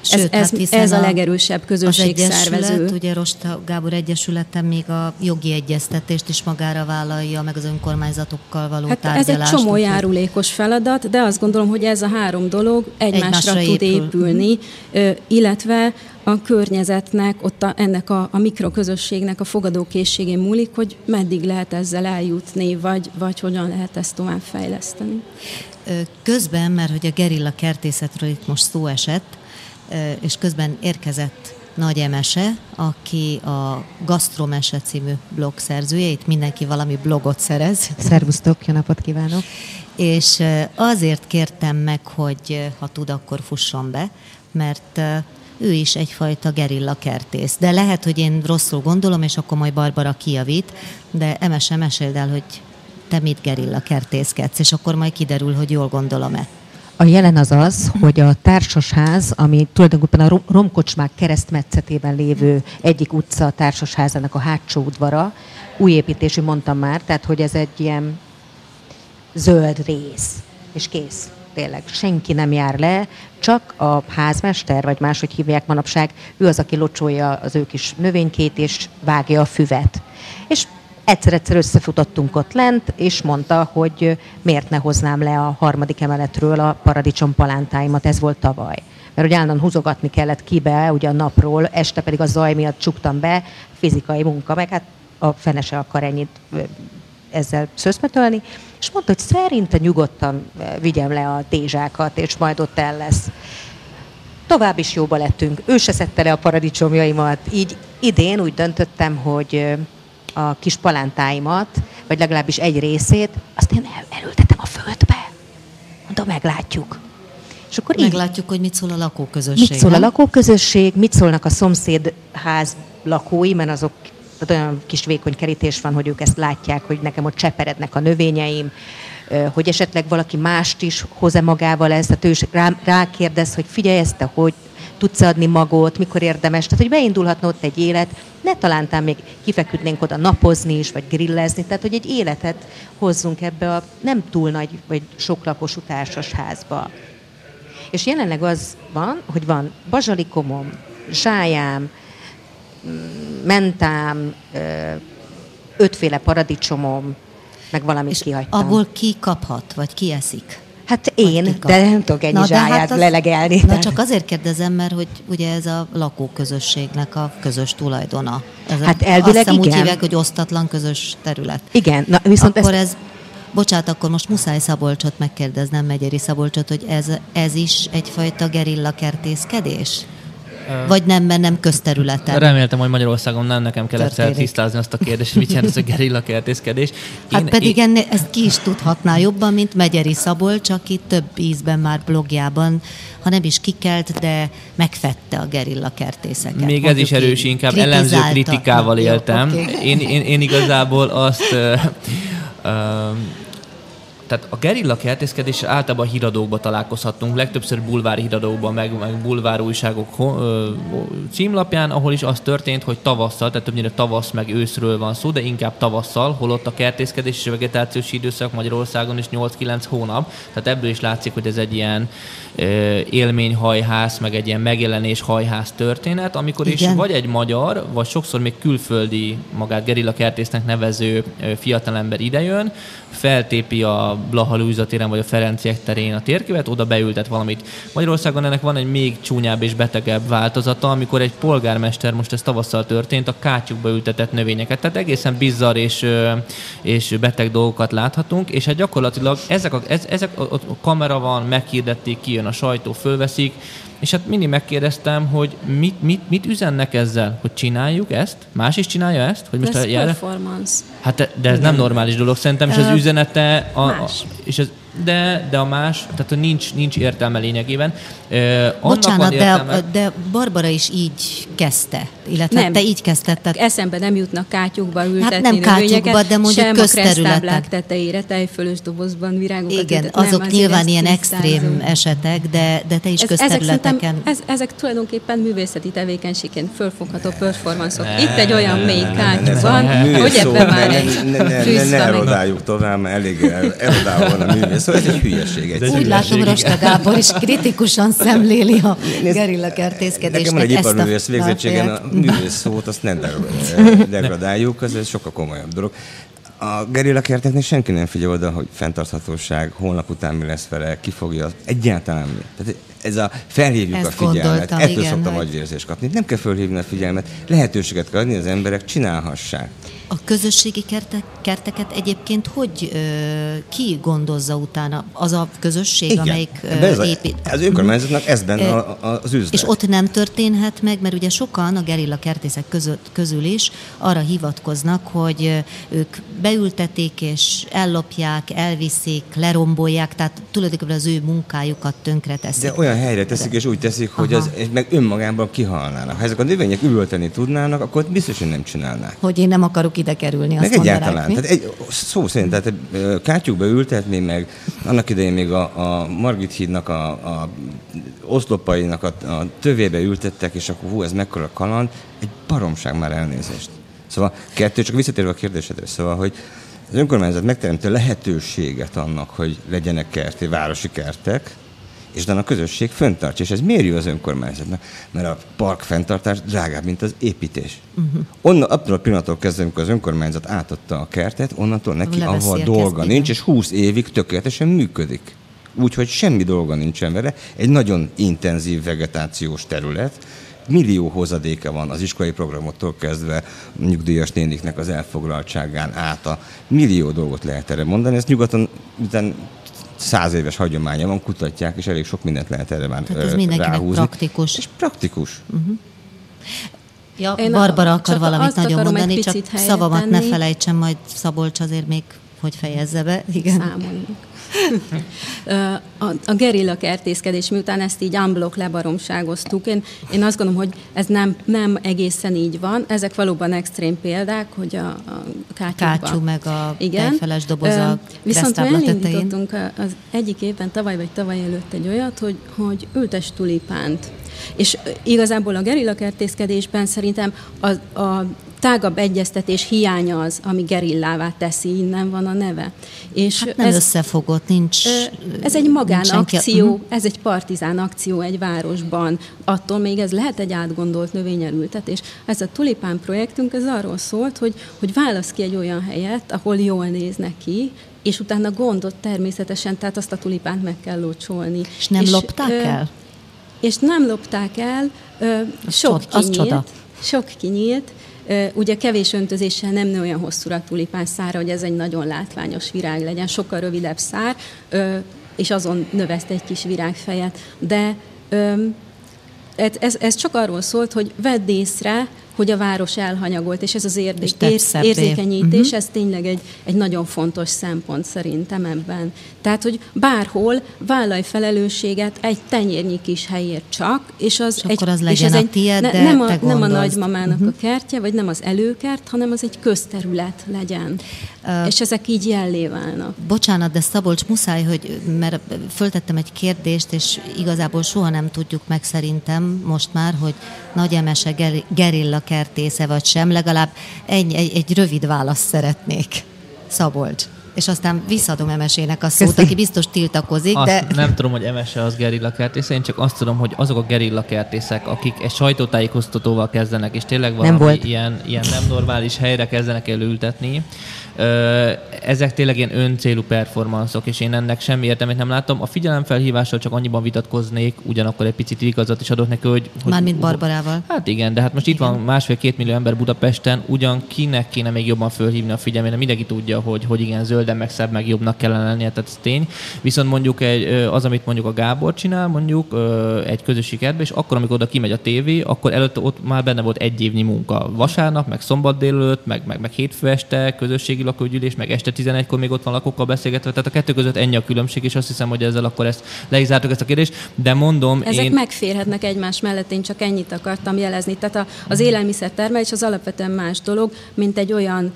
Sőt, ez, hát ez a legerősebb közösségszervező. Ugye Rosta Gábor Egyesületen még a jogi egyeztetést is magára vállalja, meg az önkormányzatokkal való hát tárgyalást. Ez egy csomó járulékos feladat, de azt gondolom, hogy ez a három dolog egymásra, egymásra tud épül. épülni, illetve a környezetnek, ott a, ennek a, a mikroközösségnek a fogadókészségén múlik, hogy meddig lehet ezzel eljutni, vagy, vagy hogyan lehet ezt tovább fejleszteni. Közben, mert hogy a gerilla kertészetről itt most szó esett, és közben érkezett nagy emese, aki a Gastromese című blog szerzője, itt mindenki valami blogot szerez. Szervusztok, jó napot kívánok! És azért kértem meg, hogy ha tud, akkor fusson be, mert ő is egyfajta gerilla kertész. De lehet, hogy én rosszul gondolom, és akkor majd Barbara kijavít, de emese meséld el, hogy te mit gerilla kertészkedsz, és akkor majd kiderül, hogy jól gondolom-e. A jelen az az, hogy a társasház, ami tulajdonképpen a romkocsmák keresztmetszetében lévő egyik utca a társasházának a hátsó udvara, új építésű mondtam már, tehát hogy ez egy ilyen zöld rész, és kész. Tényleg senki nem jár le, csak a házmester, vagy máshogy hívják manapság, ő az, aki locsolja az ő kis növénykét, és vágja a füvet. És egyszer-egyszer összefutottunk ott lent, és mondta, hogy miért ne hoznám le a harmadik emeletről a paradicsom palántáimat, ez volt tavaly. Mert hogy állandóan húzogatni kellett kibe, ugye a napról, este pedig a zaj miatt csuktam be, fizikai munka, meg hát a fene se akar ennyit ezzel szöszmetölni, és mondta, hogy szerinte nyugodtan vigyem le a dézsákat, és majd ott el lesz. Tovább is jóba lettünk. Ő se szedte le a paradicsomjaimat, így idén úgy döntöttem, hogy a kis palántáimat, vagy legalábbis egy részét, azt én el, elültetem a földbe. Mondom, meglátjuk. És akkor meglátjuk, így, hogy mit szól a lakóközösség. Mit szól nem? a lakóközösség, mit szólnak a szomszédház lakói, mert azok tehát olyan kis vékony kerítés van, hogy ők ezt látják, hogy nekem ott cseperednek a növényeim, hogy esetleg valaki mást is hoz-e magával ezt, tehát ő is rá, rákérdez, hogy figyelj ezt, hogy tudsz adni magot, mikor érdemes, tehát hogy beindulhatna ott egy élet, ne talántán még kifeküdnénk oda napozni is, vagy grillezni, tehát hogy egy életet hozzunk ebbe a nem túl nagy, vagy sok lakosú társasházba. És jelenleg az van, hogy van bazsalikomom, zsájám, mentám, ötféle paradicsomom, meg valamit és kihagytam. abból ki kaphat, vagy ki eszik? Hát én, de nem tudok ennyi Na, zsáját hát az, lelegelni. Na csak azért kérdezem, mert hogy ugye ez a lakóközösségnek a közös tulajdona. Ez hát a, elvileg azt úgy hívják, hogy osztatlan közös terület. Igen, na viszont Akkor ezt... ez Bocsát, akkor most muszáj Szabolcsot megkérdeznem, Megyeri Szabolcsot, hogy ez, ez is egyfajta gerilla kertészkedés? Vagy nem, mert nem közterületen. Reméltem, hogy Magyarországon nem nekem kellett Történik. tisztázni azt a kérdést, mit jelent ez a gerilla kertészkedés. Hát én, pedig én... Enne, ezt ki is tudhatná jobban, mint Megyeri Szabolcs, aki több ízben már blogjában, ha nem is kikelt, de megfette a gerilla kertészeket. Még ez is erős, inkább elemző kritikával éltem. Jó, okay. én, én, én igazából azt... Uh, uh, tehát a gerilla kertészkedés általában híradókban találkozhatunk, legtöbbször bulvár híradókban, meg, meg bulvár újságok ö, címlapján, ahol is az történt, hogy tavasszal, tehát többnyire tavasz meg őszről van szó, de inkább tavasszal, holott a kertészkedés és a vegetációs időszak Magyarországon is 8-9 hónap, tehát ebből is látszik, hogy ez egy ilyen ö, élményhajház, meg egy ilyen megjelenés hajház történet, amikor Igen. is vagy egy magyar, vagy sokszor még külföldi, magát gerilla kertésznek nevező fiatalember idejön, feltépi a Blaha Lújza téren vagy a Ferenciek terén a térképet, oda beültet valamit. Magyarországon ennek van egy még csúnyább és betegebb változata, amikor egy polgármester, most ez tavasszal történt, a kátyukba ültetett növényeket. Tehát egészen bizarr és, és beteg dolgokat láthatunk, és hát gyakorlatilag ezek a, ez, ezek a, a kamera van, meghirdették, kijön a sajtó, fölveszik, és hát mindig megkérdeztem, hogy mit, mit, mit üzennek ezzel, hogy csináljuk ezt? Más is csinálja ezt? Hogy most ez a performance. Hát de ez nem normális dolog szerintem, és az üzenete... A, a, és ez, de, de a más, tehát hogy nincs, nincs értelme lényegében. Uh, Bocsánat, értelme... de, de Barbara is így kezdte, illetve nem. te így kezdted. Tehát... Eszembe nem jutnak kátyukba ültetni hát nem kátyukba, de mondjuk sem közterületen. a tetejére tejfölös dobozban virágokat Igen, ültet. azok nem, nyilván ilyen extrém esetek, de, de te is ez, közterületeken. Ezek, ez, ezek tulajdonképpen művészeti tevékenységként fölfogható performanszok. Itt egy olyan mély kátyú van, hogy ebben már egy Ne, ne, ne, ne erodáljuk tovább, elég erodálva van a művész Szóval ez egy hülyeség. Egy Úgy látom, Rosta Gábor is kritikusan szemléli a gerilla kertészkedést. Nekem egy iparművész végzettségen a művész szót azt nem degradáljuk, ez sokkal komolyabb dolog. A gerilla kerteknél senki nem figyel oda, hogy fenntarthatóság, holnap után mi lesz vele, ki fogja, egyáltalán mi. Tehát ez a felhívjuk Ezt a figyelmet, ettől igen, szoktam hogy... agyvérzést kapni. Nem kell felhívni a figyelmet, lehetőséget kell adni, az emberek csinálhassák. A közösségi kertek, kerteket egyébként hogy ö, ki gondozza utána? Az a közösség, Igen. amelyik ö, ez épít? Az önkormányzatnak ez benne a, a, az üzlet. És ott nem történhet meg, mert ugye sokan a gerilla kertészek közül, közül is arra hivatkoznak, hogy ők beültetik és ellopják, elviszik, lerombolják, tehát tulajdonképpen az ő munkájukat tönkreteszik. De olyan olyan helyre teszik, és úgy teszik, hogy Aha. az meg önmagában kihalnának. Ha ezek a növények üvölteni tudnának, akkor biztos, hogy nem csinálnák. Hogy én nem akarok ide kerülni, azt meg egyáltalán. Tehát egy, szó szerint, tehát kátyukba ültetni, meg annak idején még a, a Margit hídnak a, a oszlopainak a, a tövébe ültettek, és akkor hú, ez mekkora kaland, egy baromság már elnézést. Szóval kettő, csak visszatérve a kérdésedre, szóval, hogy az önkormányzat megteremtő lehetőséget annak, hogy legyenek kerti, városi kertek, és utána a közösség fenntartja. És ez miért jó az önkormányzatnak? Mert a park fenntartás drágább, mint az építés. Uh-huh. Onnan, attól a pillanattól kezdve, amikor az önkormányzat átadta a kertet, onnantól neki ahol dolga nincs, és 20 évig tökéletesen működik. Úgyhogy semmi dolga nincsen vele. Egy nagyon intenzív vegetációs terület, millió hozadéka van az iskolai programottól kezdve nyugdíjas néniknek az elfoglaltságán át a millió dolgot lehet erre mondani. Ezt nyugaton után száz éves hagyománya van, kutatják, és elég sok mindent lehet erre már Tehát ez mindenkinek ráhúzni. praktikus. És praktikus. Uh-huh. Ja, Én Barbara akar valamit nagyon mondani, csak szavamat ne felejtsen, majd Szabolcs azért még hogy fejezze be. Igen. Számoljunk a, a gerilla kertészkedés, miután ezt így unblock lebaromságoztuk, én, én azt gondolom, hogy ez nem, nem egészen így van. Ezek valóban extrém példák, hogy a, a kátyú meg a Igen. tejfeles doboz a Viszont mi elindítottunk az egyik évben, tavaly vagy tavaly előtt egy olyat, hogy, hogy ültes tulipánt. És igazából a gerilla kertészkedésben szerintem a, a tágabb egyeztetés hiánya az, ami gerillává teszi, innen van a neve. És hát nem ez, összefogott, nincs... Ez egy magánakció, uh-huh. ez egy partizán akció egy városban. Attól még ez lehet egy átgondolt növényelültetés. Ez a tulipán projektünk, ez arról szólt, hogy, hogy válasz ki egy olyan helyet, ahol jól néznek ki, és utána gondot természetesen, tehát azt a tulipánt meg kell locsolni. És nem és, lopták ö, el? És nem lopták el, ö, sok kinyílt, csoda. sok kinyílt, Ugye kevés öntözéssel nem nő olyan hosszúra a tulipán szára, hogy ez egy nagyon látványos virág legyen, sokkal rövidebb szár, és azon növeszt egy kis virágfejet. De ez, ez csak arról szólt, hogy vedd észre, hogy a város elhanyagolt, és ez az érdé- és érzékenyítés, uh-huh. ez tényleg egy, egy nagyon fontos szempont szerintem ebben. Tehát, hogy bárhol vállalj felelősséget egy tenyérnyi kis helyért csak, és az, és egy, az legyen és ez a egy, tiéd, ne, nem, a, nem a nagymamának uh-huh. a kertje, vagy nem az előkert, hanem az egy közterület legyen. Uh, és ezek így jellé válnak. Bocsánat, de Szabolcs, muszáj, hogy, mert föltettem egy kérdést, és igazából soha nem tudjuk meg szerintem most már, hogy Nagy Emese gerilla kertésze vagy sem, legalább egy, egy, egy rövid választ szeretnék. Szabolcs és aztán visszadom Emesének a szót, aki biztos tiltakozik, azt de... Nem tudom, hogy Emese az gerilla kertésze, én csak azt tudom, hogy azok a gerilla kertészek, akik egy sajtótájékoztatóval kezdenek, és tényleg valami nem volt. Ilyen, ilyen nem normális helyre kezdenek előültetni, ezek tényleg ilyen öncélú performanszok, és én ennek semmi értelmét nem látom. A figyelemfelhívással csak annyiban vitatkoznék, ugyanakkor egy picit igazat is adok neki, hogy... hogy Mármint Barbarával. Hát igen, de hát most igen. itt van másfél-két millió ember Budapesten, ugyan kinek kéne még jobban fölhívni a figyelmét, mindenki tudja, hogy, hogy igen, zölden, meg szebb, meg jobbnak kellene lennie, tehát ez tény. Viszont mondjuk egy, az, amit mondjuk a Gábor csinál, mondjuk egy közösség kertbe, és akkor, amikor oda kimegy a tévé, akkor előtte ott már benne volt egy évnyi munka. Vasárnap, meg szombat délelőtt, meg, meg, meg hétfő este, közösségi lakógyűlés, meg este 11-kor még ott van lakókkal beszélgetve. Tehát a kettő között ennyi a különbség, és azt hiszem, hogy ezzel akkor ezt le is zártuk ezt a kérdést. De mondom, Ezek én... megférhetnek egymás mellett, én csak ennyit akartam jelezni. Tehát a, az élelmiszertermelés az alapvetően más dolog, mint egy olyan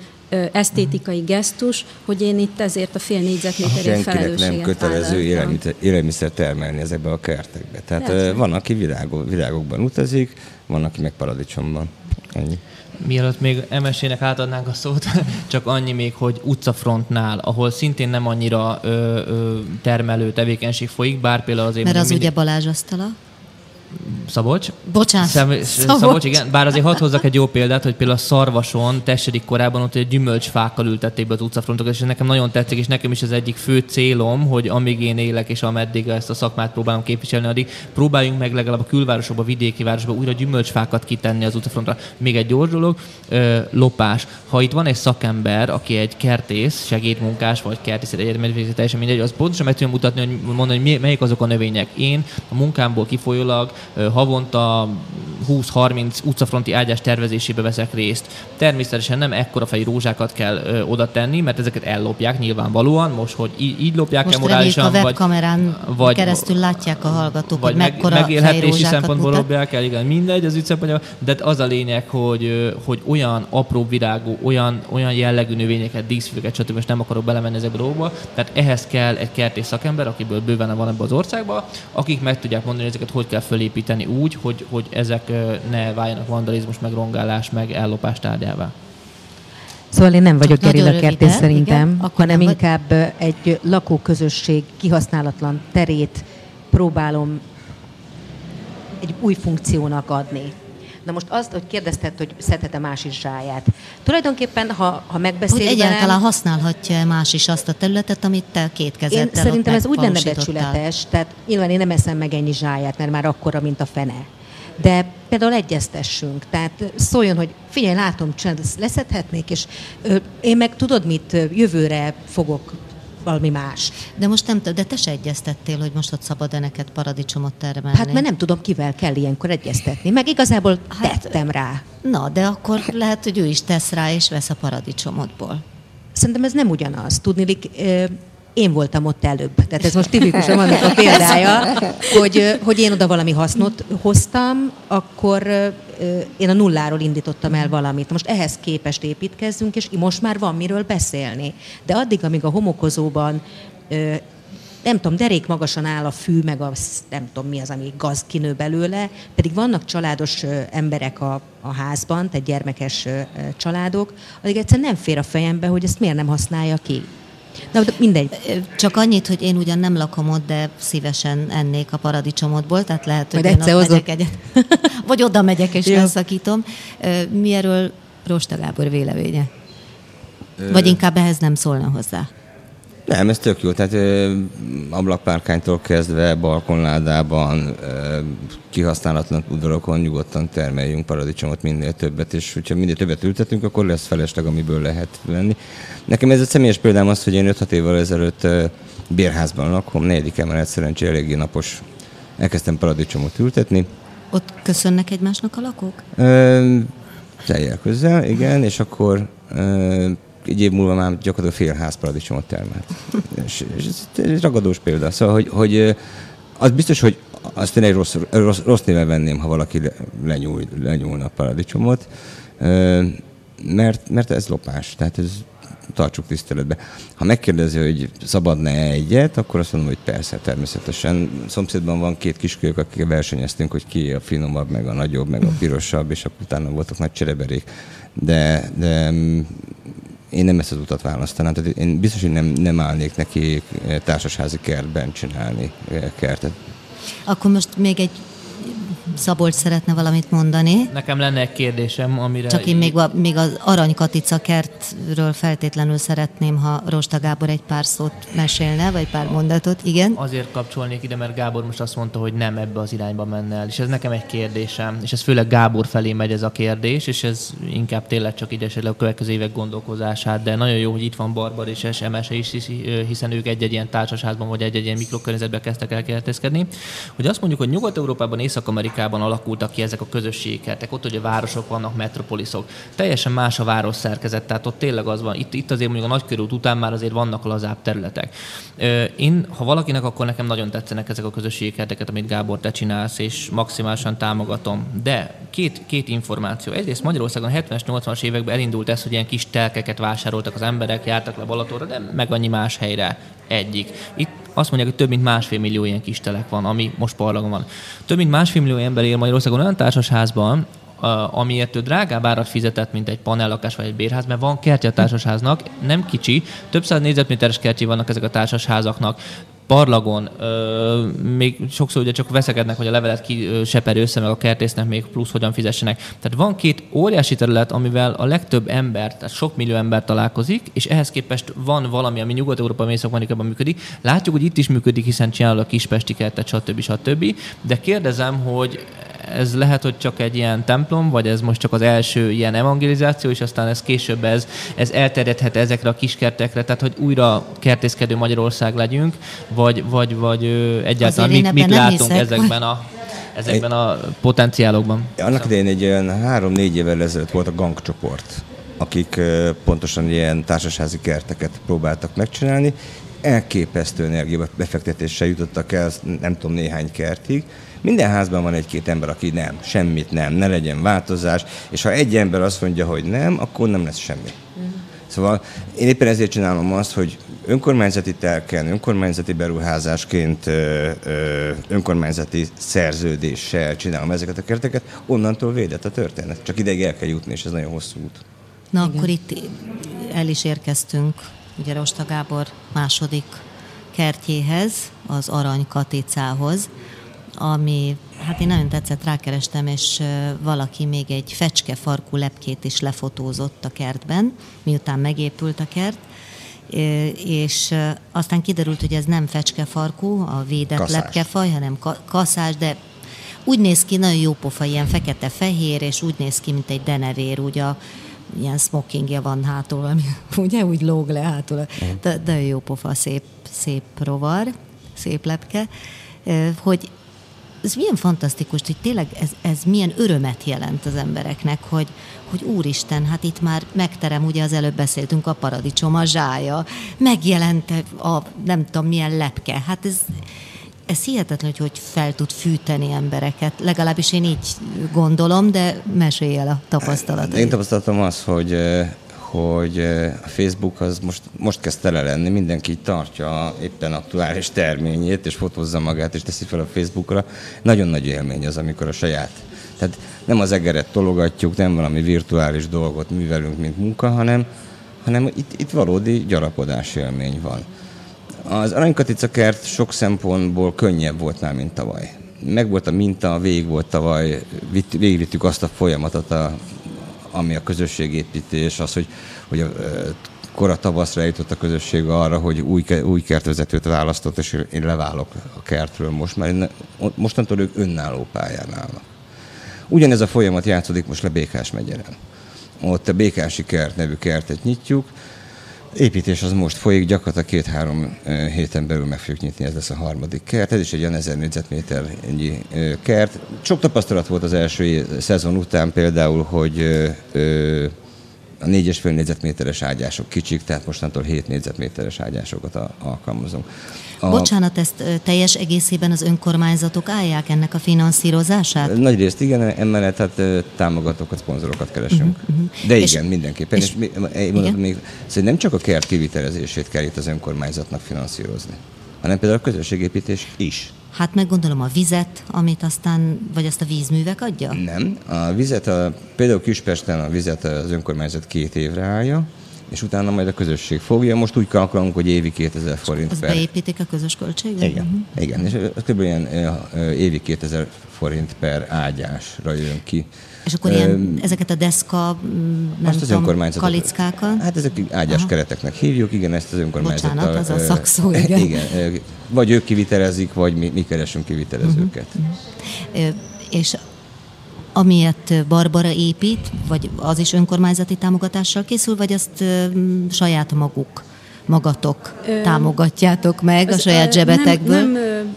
esztétikai gesztus, hogy én itt ezért a fél négyzetméterért felelősséget nem kötelező élelmiszer, élelmiszer termelni ezekbe a kertekbe. Tehát Lehet, van, aki virágok, virágokban utazik, van, aki meg paradicsomban. Ennyi. Mielőtt még MSZ-nek átadnánk a szót, csak annyi még, hogy utcafrontnál, ahol szintén nem annyira ö, ö, termelő tevékenység folyik, bár például azért... Mert az mindig... ugye Balázs asztala? Szabolcs? Bocsánat. Szem, Szabolcs. Szabolcs, igen. Bár azért hadd hozzak egy jó példát, hogy például a Szarvason tessedik korában ott egy gyümölcsfákkal ültették be az utcafrontokat, és ez nekem nagyon tetszik, és nekem is az egyik fő célom, hogy amíg én élek, és ameddig ezt a szakmát próbálom képviselni, addig próbáljunk meg legalább a külvárosokba, vidéki városokba újra gyümölcsfákat kitenni az utcafrontra. Még egy gyors dolog, lopás. Ha itt van egy szakember, aki egy kertész, segédmunkás, vagy kertész, egy teljesen mindegy, az pontosan meg tudja mutatni, hogy mondani, hogy melyik azok a növények. Én a munkámból kifolyólag havonta 20-30 utcafronti ágyás tervezésébe veszek részt. Természetesen nem ekkora fejű rózsákat kell ö, oda tenni, mert ezeket ellopják nyilvánvalóan. Most, hogy így, így lopják most el morálisan, a webkamerán vagy, vagy keresztül látják a hallgatók, vagy hogy mekkora meg, megélhetési szempontból lopják el, igen, mindegy az ügyszempontja, de az a lényeg, hogy, hogy olyan apró virágú, olyan, olyan jellegű növényeket, díszfüleket, stb. most nem akarok belemenni ezekbe a dolgokba. Tehát ehhez kell egy kertész szakember, akiből bőven van ebbe az országba, akik meg tudják mondani, hogy ezeket hogy kell fölépíteni úgy, hogy, hogy ezek ne váljanak vandalizmus, meg rongálás, meg ellopás tárgyává. Szóval én nem vagyok gerilla kertész szerintem, igen, hanem vagy... inkább egy lakóközösség kihasználatlan terét próbálom egy új funkciónak adni. Na most azt, hogy kérdezted, hogy szedhet-e más is zsáját. Tulajdonképpen, ha, ha megbeszélünk... Hogy egyáltalán használhatja más is azt a területet, amit te két kezettel Én szerintem ez úgy lenne becsületes, tehát nyilván én nem eszem meg ennyi zsáját, mert már akkora, mint a fene. De például egyeztessünk, tehát szóljon, hogy figyelj, látom, csend, leszedhetnék, és én meg tudod mit, jövőre fogok valami más. De most nem, de te se egyeztettél, hogy most ott szabad-e neked paradicsomot termelni. Hát mert nem tudom, kivel kell ilyenkor egyeztetni. Meg igazából hát, tettem rá. Na, de akkor lehet, hogy ő is tesz rá, és vesz a paradicsomotból. Szerintem ez nem ugyanaz. Tudni, én voltam ott előbb. Tehát ez most tipikusan annak a példája, hogy, hogy én oda valami hasznot hoztam, akkor én a nulláról indítottam el valamit. Most ehhez képest építkezzünk, és most már van miről beszélni. De addig, amíg a homokozóban nem tudom, derék magasan áll a fű, meg a nem tudom mi az, ami gaz kinő belőle, pedig vannak családos emberek a, a házban, tehát gyermekes családok, addig egyszerűen nem fér a fejembe, hogy ezt miért nem használja ki. Na, mindegy. Csak annyit, hogy én ugyan nem lakom ott, de szívesen ennék a paradicsomotból, tehát lehet, hogy Majd én ott megyek egyet. Vagy oda megyek és elszakítom. Mi erről Rosta Gábor véleménye? Vagy inkább ehhez nem szólna hozzá? Nem, ez tök jó. Tehát ö, ablakpárkánytól kezdve balkonládában, ö, kihasználatlan udvarokon nyugodtan termeljünk paradicsomot minél többet, és hogyha minél többet ültetünk, akkor lesz felesleg, amiből lehet venni. Nekem ez egy személyes példám az, hogy én 5-6 évvel ezelőtt ö, bérházban lakom, negyedik emelet szerencsére eléggé napos. Elkezdtem paradicsomot ültetni. Ott köszönnek egymásnak a lakók? Teljel közel, igen, és akkor ö, egy év múlva már gyakorlatilag fél ház paradicsomot termelt. és, és ez egy ragadós példa. Szóval, hogy, hogy az biztos, hogy azt én egy rossz, rossz, rossz néven venném, ha valaki lenyúl, lenyúlna a paradicsomot, mert, mert ez lopás. Tehát ez tartsuk tiszteletbe. Ha megkérdezi, hogy szabadna -e egyet, akkor azt mondom, hogy persze, természetesen. Szomszédban van két kiskölyök, akik versenyeztünk, hogy ki a finomabb, meg a nagyobb, meg a pirosabb, és akkor utána voltak nagy csereberék. De, de én nem ezt az utat választanám. Tehát én biztos, hogy nem, nem állnék neki társasházi kertben csinálni eh, kertet. Akkor most még egy Szabolcs szeretne valamit mondani. Nekem lenne egy kérdésem, amire... Csak én még, a, még az Aranykatica kertről feltétlenül szeretném, ha Rosta Gábor egy pár szót mesélne, vagy pár mondatot. Igen? Azért kapcsolnék ide, mert Gábor most azt mondta, hogy nem ebbe az irányba menne el. És ez nekem egy kérdésem. És ez főleg Gábor felé megy ez a kérdés, és ez inkább tényleg csak ide a következő évek gondolkozását. De nagyon jó, hogy itt van Barbar és SMS is, hiszen ők egy-egy ilyen társasházban vagy egy-egy ilyen mikrokörnyezetben kezdtek el kérdezkedni. Hogy azt mondjuk, hogy Nyugat-Európában, Észak-Amerikában Amerikában alakultak ki ezek a közösségkertek, ott ugye városok vannak, metropoliszok. Teljesen más a város szerkezet, tehát ott tényleg az van. Itt, itt azért mondjuk a nagykörút után már azért vannak lazább területek. Én, ha valakinek, akkor nekem nagyon tetszenek ezek a közösségkerteket, amit Gábor te csinálsz, és maximálisan támogatom. De két, két információ. Egyrészt Magyarországon 70-es, 80-as években elindult ez, hogy ilyen kis telkeket vásároltak az emberek, jártak le Balatonra, de meg annyi más helyre egyik. Itt azt mondják, hogy több mint másfél millió ilyen kis telek van, ami most parlagon van. Több mint másfél millió ember él Magyarországon olyan társasházban, amiért ő drágább árat fizetett, mint egy panellakás vagy egy bérház, mert van kertje a társasháznak, nem kicsi, több száz négyzetméteres kertje vannak ezek a társasházaknak, parlagon ö, még sokszor ugye csak veszekednek, hogy a levelet seperő össze, meg a kertésznek még plusz hogyan fizessenek. Tehát van két óriási terület, amivel a legtöbb ember, tehát sok millió ember találkozik, és ehhez képest van valami, ami Nyugat-Európa Észak-Amerikában működik. Látjuk, hogy itt is működik, hiszen csinálnak a kispesti kertet, stb. stb. De kérdezem, hogy ez lehet, hogy csak egy ilyen templom, vagy ez most csak az első ilyen evangelizáció, és aztán ez később ez, ez elterjedhet ezekre a kiskertekre, tehát hogy újra kertészkedő Magyarország legyünk, vagy, vagy, vagy egyáltalán mit, mit látunk hiszek, ezekben a ezekben a potenciálokban. Annak idején egy ilyen három-négy évvel ezelőtt volt a gangcsoport, akik pontosan ilyen társasházi kerteket próbáltak megcsinálni. Elképesztő energia befektetéssel jutottak el, nem tudom, néhány kertig. Minden házban van egy-két ember, aki nem, semmit nem, ne legyen változás, és ha egy ember azt mondja, hogy nem, akkor nem lesz semmi. Szóval én éppen ezért csinálom azt, hogy önkormányzati telken, önkormányzati beruházásként, önkormányzati szerződéssel csinálom ezeket a kerteket, onnantól védett a történet. Csak ideig el kell jutni, és ez nagyon hosszú út. Na Igen. akkor itt el is érkeztünk, ugye Rosta Gábor második kertjéhez, az Arany Katicához, ami, hát én nagyon tetszett, rákerestem, és valaki még egy fecske farkú lepkét is lefotózott a kertben, miután megépült a kert, és aztán kiderült, hogy ez nem fecskefarkú, a védett kaszás. lepkefaj, hanem kaszás, de úgy néz ki, nagyon jó pofa, ilyen fekete-fehér, és úgy néz ki, mint egy denevér, ugye a, ilyen smokingja van hátul, ami ugye úgy lóg le hátul, de, de jó pofa, szép, szép rovar, szép lepke, hogy ez milyen fantasztikus, hogy tényleg ez, ez milyen örömet jelent az embereknek, hogy, hogy úristen, hát itt már megterem, ugye az előbb beszéltünk a paradicsom, a zsája, megjelent a nem tudom milyen lepke, hát ez, ez hihetetlen, hogy hogy fel tud fűteni embereket. Legalábbis én így gondolom, de mesélj el a tapasztalatot. Én tapasztalatom az, hogy hogy a Facebook az most, most kezd tele lenni, mindenki tartja éppen aktuális terményét, és fotózza magát, és teszi fel a Facebookra. Nagyon nagy élmény az, amikor a saját. Tehát nem az egeret tologatjuk, nem valami virtuális dolgot művelünk, mint munka, hanem, hanem itt, itt valódi gyarapodás élmény van. Az Aranykatica kert sok szempontból könnyebb volt már, mint tavaly. Meg volt a minta, végig volt tavaly, végigvittük azt a folyamatot, a, ami a közösségépítés, az, hogy, hogy a, kora tavaszra jutott a közösség arra, hogy új, új kertvezetőt választott, és én leválok a kertről most, mert mostantól ők önálló pályán állnak. Ugyanez a folyamat játszódik most le Békás megyeren. Ott a Békási kert nevű kertet nyitjuk, építés az most folyik, gyakorlatilag két-három héten belül meg fogjuk nyitni, ez lesz a harmadik kert. Ez is egy olyan ezer négyzetméternyi kert. Sok tapasztalat volt az első szezon után például, hogy a négyes fél négyzetméteres ágyások kicsik, tehát mostantól 7 négyzetméteres ágyásokat alkalmazunk. A... Bocsánat, ezt teljes egészében az önkormányzatok állják ennek a finanszírozását? Nagy részt igen, emellett hát támogatókat, szponzorokat keresünk. Uh-huh. De és, igen, mindenképpen. És, és mondom, még, szóval nem csak a kert kivitelezését kell itt az önkormányzatnak finanszírozni, hanem például a közösségépítés is. Hát meg gondolom a vizet, amit aztán, vagy azt a vízművek adja? Nem. A vizet, a, például Kispesten a vizet az önkormányzat két évre állja, és utána majd a közösség fogja. Most úgy kalkulunk, hogy évi 2000 forint Azt per... beépítik a közös költségbe? Igen, uh-huh. igen. És az kb. ilyen évi 2000 forint per ágyásra jön ki. És akkor ilyen, Ö, ezeket a deszka, nem azt az tudom, kalickákat? Hát ezek ágyás Aha. kereteknek hívjuk, igen, ezt az önkormányzat. Bocsánat, az a szakszó, igen. igen. Vagy ők kivitelezik, vagy mi, mi keresünk kivitelezőket. Uh-huh. Uh-huh. És amilyet Barbara épít, vagy az is önkormányzati támogatással készül, vagy azt saját maguk, magatok ö, támogatjátok meg a saját zsebetekből? Nem, nem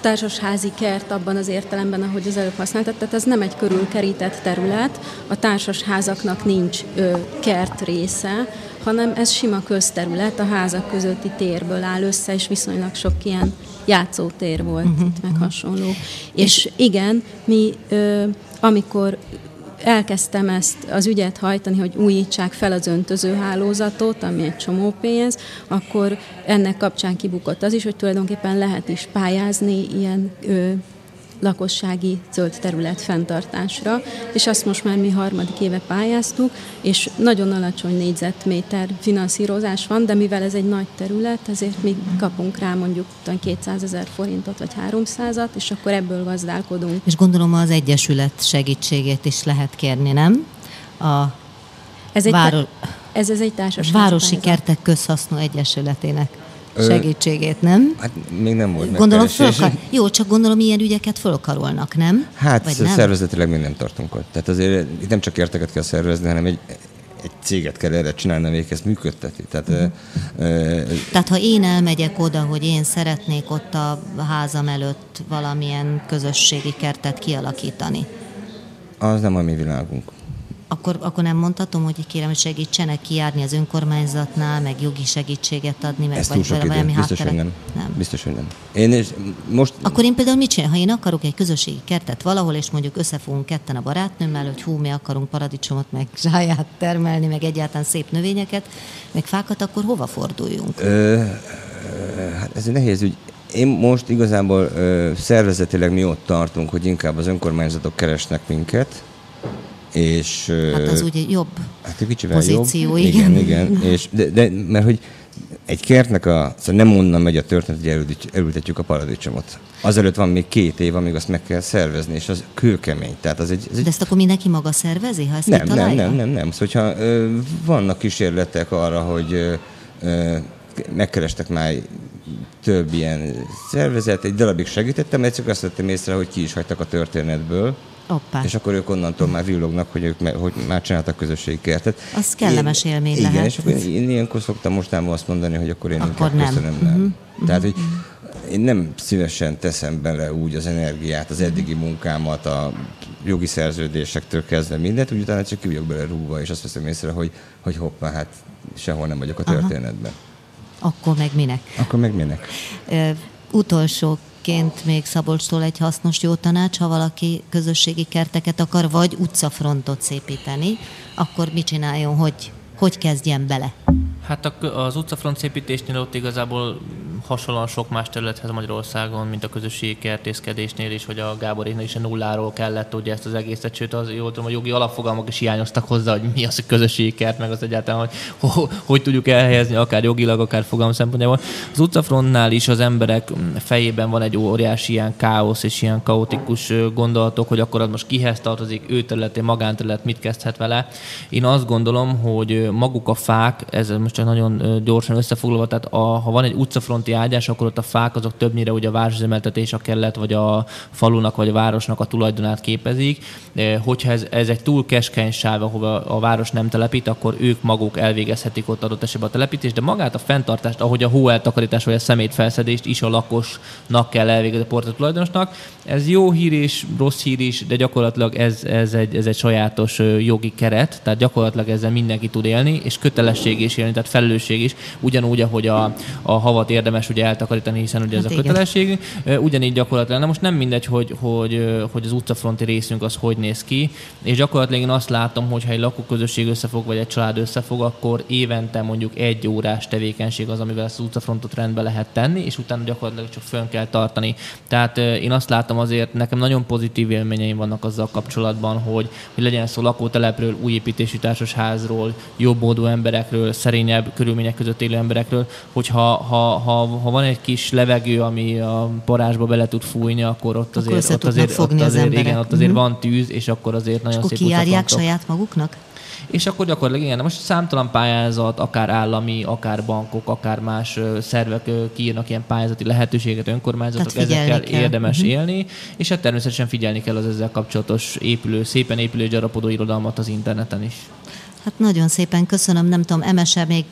társasházi kert abban az értelemben, ahogy az előbb használtad, tehát ez nem egy körülkerített terület, a társasházaknak nincs ö, kert része, hanem ez sima közterület, a házak közötti térből áll össze, és viszonylag sok ilyen játszótér volt, uh-huh, meg uh-huh. hasonló. És, igen, mi ö, amikor elkezdtem ezt az ügyet hajtani, hogy újítsák fel az öntözőhálózatot, ami egy csomó pénz, akkor ennek kapcsán kibukott az is, hogy tulajdonképpen lehet is pályázni ilyen ö, lakossági zöld terület fenntartásra, és azt most már mi harmadik éve pályáztuk, és nagyon alacsony négyzetméter finanszírozás van, de mivel ez egy nagy terület, ezért mi kapunk rá mondjuk 200 ezer forintot vagy 300-at, és akkor ebből gazdálkodunk. És gondolom az Egyesület segítségét is lehet kérni, nem? A ez egy, váro... ez, ez egy társas Városi Kertek Közhasznú Egyesületének segítségét, nem? Hát még nem volt gondolom fölkar... Jó, csak gondolom ilyen ügyeket fölkarolnak, nem? Hát Vagy nem? szervezetileg még nem tartunk ott. Tehát azért itt nem csak érteket kell szervezni, hanem egy, egy céget kell erre csinálni, amelyik ezt működteti. Tehát, uh-huh. uh, Tehát ha én elmegyek oda, hogy én szeretnék ott a házam előtt valamilyen közösségi kertet kialakítani. Az nem a mi világunk akkor, akkor nem mondhatom, hogy kérem, hogy segítsenek kijárni az önkormányzatnál, meg jogi segítséget adni, meg Ez vagy túl valami Biztos, hogy nem. nem. Biztos, hogy nem. Én is most... Akkor én például mit csinálom? Ha én akarok egy közösségi kertet valahol, és mondjuk összefogunk ketten a barátnőmmel, hogy hú, mi akarunk paradicsomot, meg zsáját termelni, meg egyáltalán szép növényeket, meg fákat, akkor hova forduljunk? Ö, hát ez nehéz ügy. Én most igazából ö, szervezetileg mi ott tartunk, hogy inkább az önkormányzatok keresnek minket, és, hát az ugye jobb hát egy kicsivel pozíció, jobb. igen. Igen, igen. És, de, de, mert hogy egy kertnek a, szóval nem onnan megy a történet, hogy elültetjük a paradicsomot. Azelőtt van még két év, amíg azt meg kell szervezni, és az kőkemény. Tehát az egy, az egy... De ezt akkor mindenki maga szervezi, ha ezt nem, nem, nem, nem, nem. Szóval, hogyha ö, vannak kísérletek arra, hogy ö, ö, megkerestek már több ilyen szervezet, egy darabig segítettem, csak azt vettem észre, hogy ki is hagytak a történetből. Oppá. És akkor ők onnantól már villognak, hogy ők hogy már csináltak közösségi kertet. Az kellemes én, élmény igen, lehet. és akkor én, ilyenkor szoktam mostában azt mondani, hogy akkor én akkor inkább nem. köszönöm, nem. Uh-huh. Tehát, hogy én nem szívesen teszem bele úgy az energiát, az eddigi munkámat, a jogi szerződésektől kezdve mindent, úgy utána csak ki vagyok bele rúgva, és azt veszem észre, hogy, hogy hoppá, hát sehol nem vagyok a történetben. Aha. Akkor meg minek? Akkor meg minek? Uh, utolsó Egyébként még Szabolcstól egy hasznos jó tanács, ha valaki közösségi kerteket akar, vagy utcafrontot szépíteni, akkor mit csináljon, hogy, hogy kezdjen bele? Hát az utcafront szépítésnél ott igazából hasonlóan sok más területhez Magyarországon, mint a közösségi kertészkedésnél is, hogy a Gáboréknél is a nulláról kellett ugye ezt az egészet, sőt az, jól tudom, a jogi alapfogalmak is hiányoztak hozzá, hogy mi az a közösségi kert, meg az egyáltalán, hogy hogy, hogy tudjuk elhelyezni, akár jogilag, akár fogalom szempontjából. Az utcafrontnál is az emberek fejében van egy óriási ilyen káosz és ilyen kaotikus gondolatok, hogy akkor az most kihez tartozik, ő területén, magánterület, mit kezdhet vele. Én azt gondolom, hogy maguk a fák, ez most csak nagyon gyorsan összefoglalva, tehát a, ha van egy utcafronti ágyás, akkor ott a fák azok többnyire ugye a városüzemeltetés, a kellet, vagy a falunak, vagy a városnak a tulajdonát képezik. Hogyha ez, ez egy túl keskeny sáv, ahova a város nem telepít, akkor ők maguk elvégezhetik ott adott esetben a telepítést, de magát a fenntartást, ahogy a hóeltakarítás vagy a szemétfelszedést is a lakosnak kell elvégezni a porta tulajdonosnak. Ez jó hír és rossz hír is, de gyakorlatilag ez, ez, egy, ez egy sajátos jogi keret, tehát gyakorlatilag ezzel mindenki tud élni, és kötelesség is élni, tehát felelősség is, ugyanúgy, ahogy a, a havat érdemes ugye eltakarítani, hiszen ugye hát ez a kötelesség. Ugyanígy gyakorlatilag, na most nem mindegy, hogy, hogy, hogy az utcafronti részünk az hogy néz ki, és gyakorlatilag én azt látom, hogy ha egy lakóközösség összefog, vagy egy család összefog, akkor évente mondjuk egy órás tevékenység az, amivel az utcafrontot rendbe lehet tenni, és utána gyakorlatilag csak fönn kell tartani. Tehát én azt látom azért, nekem nagyon pozitív élményeim vannak azzal kapcsolatban, hogy, hogy legyen szó lakótelepről, új építésű társasházról, jobb módú emberekről, szerényebb körülmények között élő emberekről, hogyha ha, ha ha van egy kis levegő, ami a parázsba bele tud fújni, akkor ott azért, akkor ott azért, ott azért, az igen, ott azért uh-huh. van tűz, és akkor azért nagyon és szép kijárják saját maguknak? És akkor gyakorlatilag igen, most számtalan pályázat, akár állami, akár bankok, akár más szervek kiírnak ilyen pályázati lehetőséget, önkormányzatok, ezekkel kell. érdemes uh-huh. élni, és hát természetesen figyelni kell az ezzel kapcsolatos épülő, szépen épülő gyarapodó irodalmat az interneten is. Hát nagyon szépen köszönöm, nem tudom, Emese még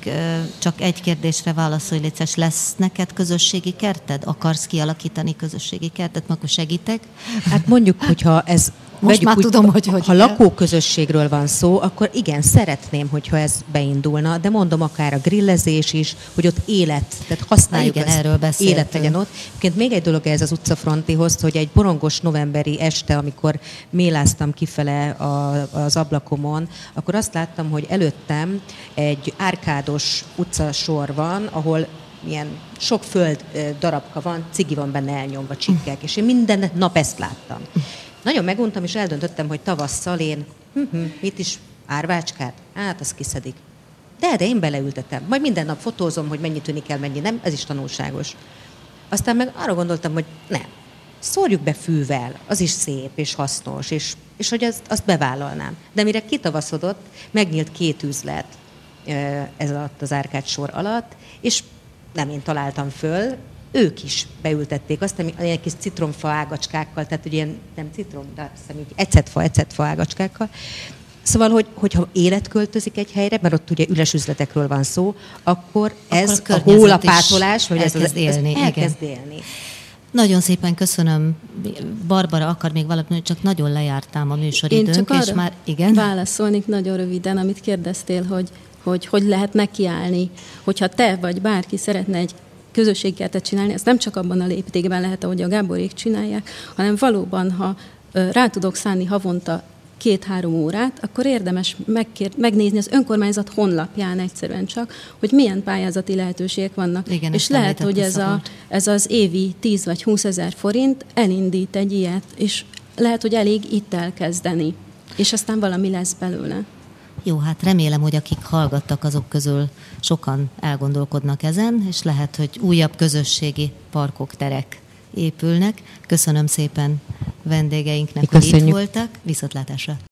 csak egy kérdésre válaszolj, létszes, lesz neked közösségi kerted? Akarsz kialakítani közösségi kertet, akkor segítek? Hát mondjuk, hogyha ez most már úgy, tudom, hogy hogy Ha lakóközösségről van szó, akkor igen, szeretném, hogyha ez beindulna, de mondom akár a grillezés is, hogy ott élet, tehát használjuk igen, erről beszéltünk. élet legyen ott. Egyébként még egy dolog ez az utcafrontihoz, hogy egy borongos novemberi este, amikor méláztam kifele a, az ablakomon, akkor azt láttam, hogy előttem egy árkádos utcasor van, ahol ilyen sok föld darabka van, cigi van benne elnyomva, csikkek, és én minden nap ezt láttam. Nagyon meguntam, és eldöntöttem, hogy tavasszal én, hm, mit is, árvácskát? Hát, azt kiszedik. De, de én beleültetem. Majd minden nap fotózom, hogy mennyi tűnik el, mennyi nem, ez is tanulságos. Aztán meg arra gondoltam, hogy nem, szórjuk be fűvel, az is szép és hasznos, és, és hogy azt, azt bevállalnám. De mire kitavaszodott, megnyílt két üzlet ez alatt az árkád sor alatt, és nem én találtam föl, ők is beültették azt, ami ilyen kis citromfa ágacskákkal, tehát ugye ilyen, nem citrom, de azt hiszem így ecetfa, ecetfa ágacskákkal. Szóval, hogy, hogyha élet költözik egy helyre, mert ott ugye üles üzletekről van szó, akkor, akkor ez a, a hólapátolás, hogy ez az, élni, ez elkezd igen. élni. Nagyon szépen köszönöm. Barbara akar még valamit, csak nagyon lejártám a műsoridőnk, Én csak és már igen. válaszolnék nagyon röviden, amit kérdeztél, hogy hogy hogy lehet nekiállni, hogyha te vagy bárki szeretne egy közösségkertet csinálni, ez nem csak abban a léptékben lehet, ahogy a Gáborék csinálják, hanem valóban, ha rá tudok szállni havonta két-három órát, akkor érdemes megkér, megnézni az önkormányzat honlapján egyszerűen csak, hogy milyen pályázati lehetőségek vannak. Igen, és lehet, hogy ez, a, ez az évi 10 vagy 20 ezer forint elindít egy ilyet, és lehet, hogy elég itt elkezdeni, és aztán valami lesz belőle. Jó, hát remélem, hogy akik hallgattak, azok közül sokan elgondolkodnak ezen, és lehet, hogy újabb közösségi parkok, terek épülnek. Köszönöm szépen vendégeinknek, hogy itt voltak. Viszontlátásra!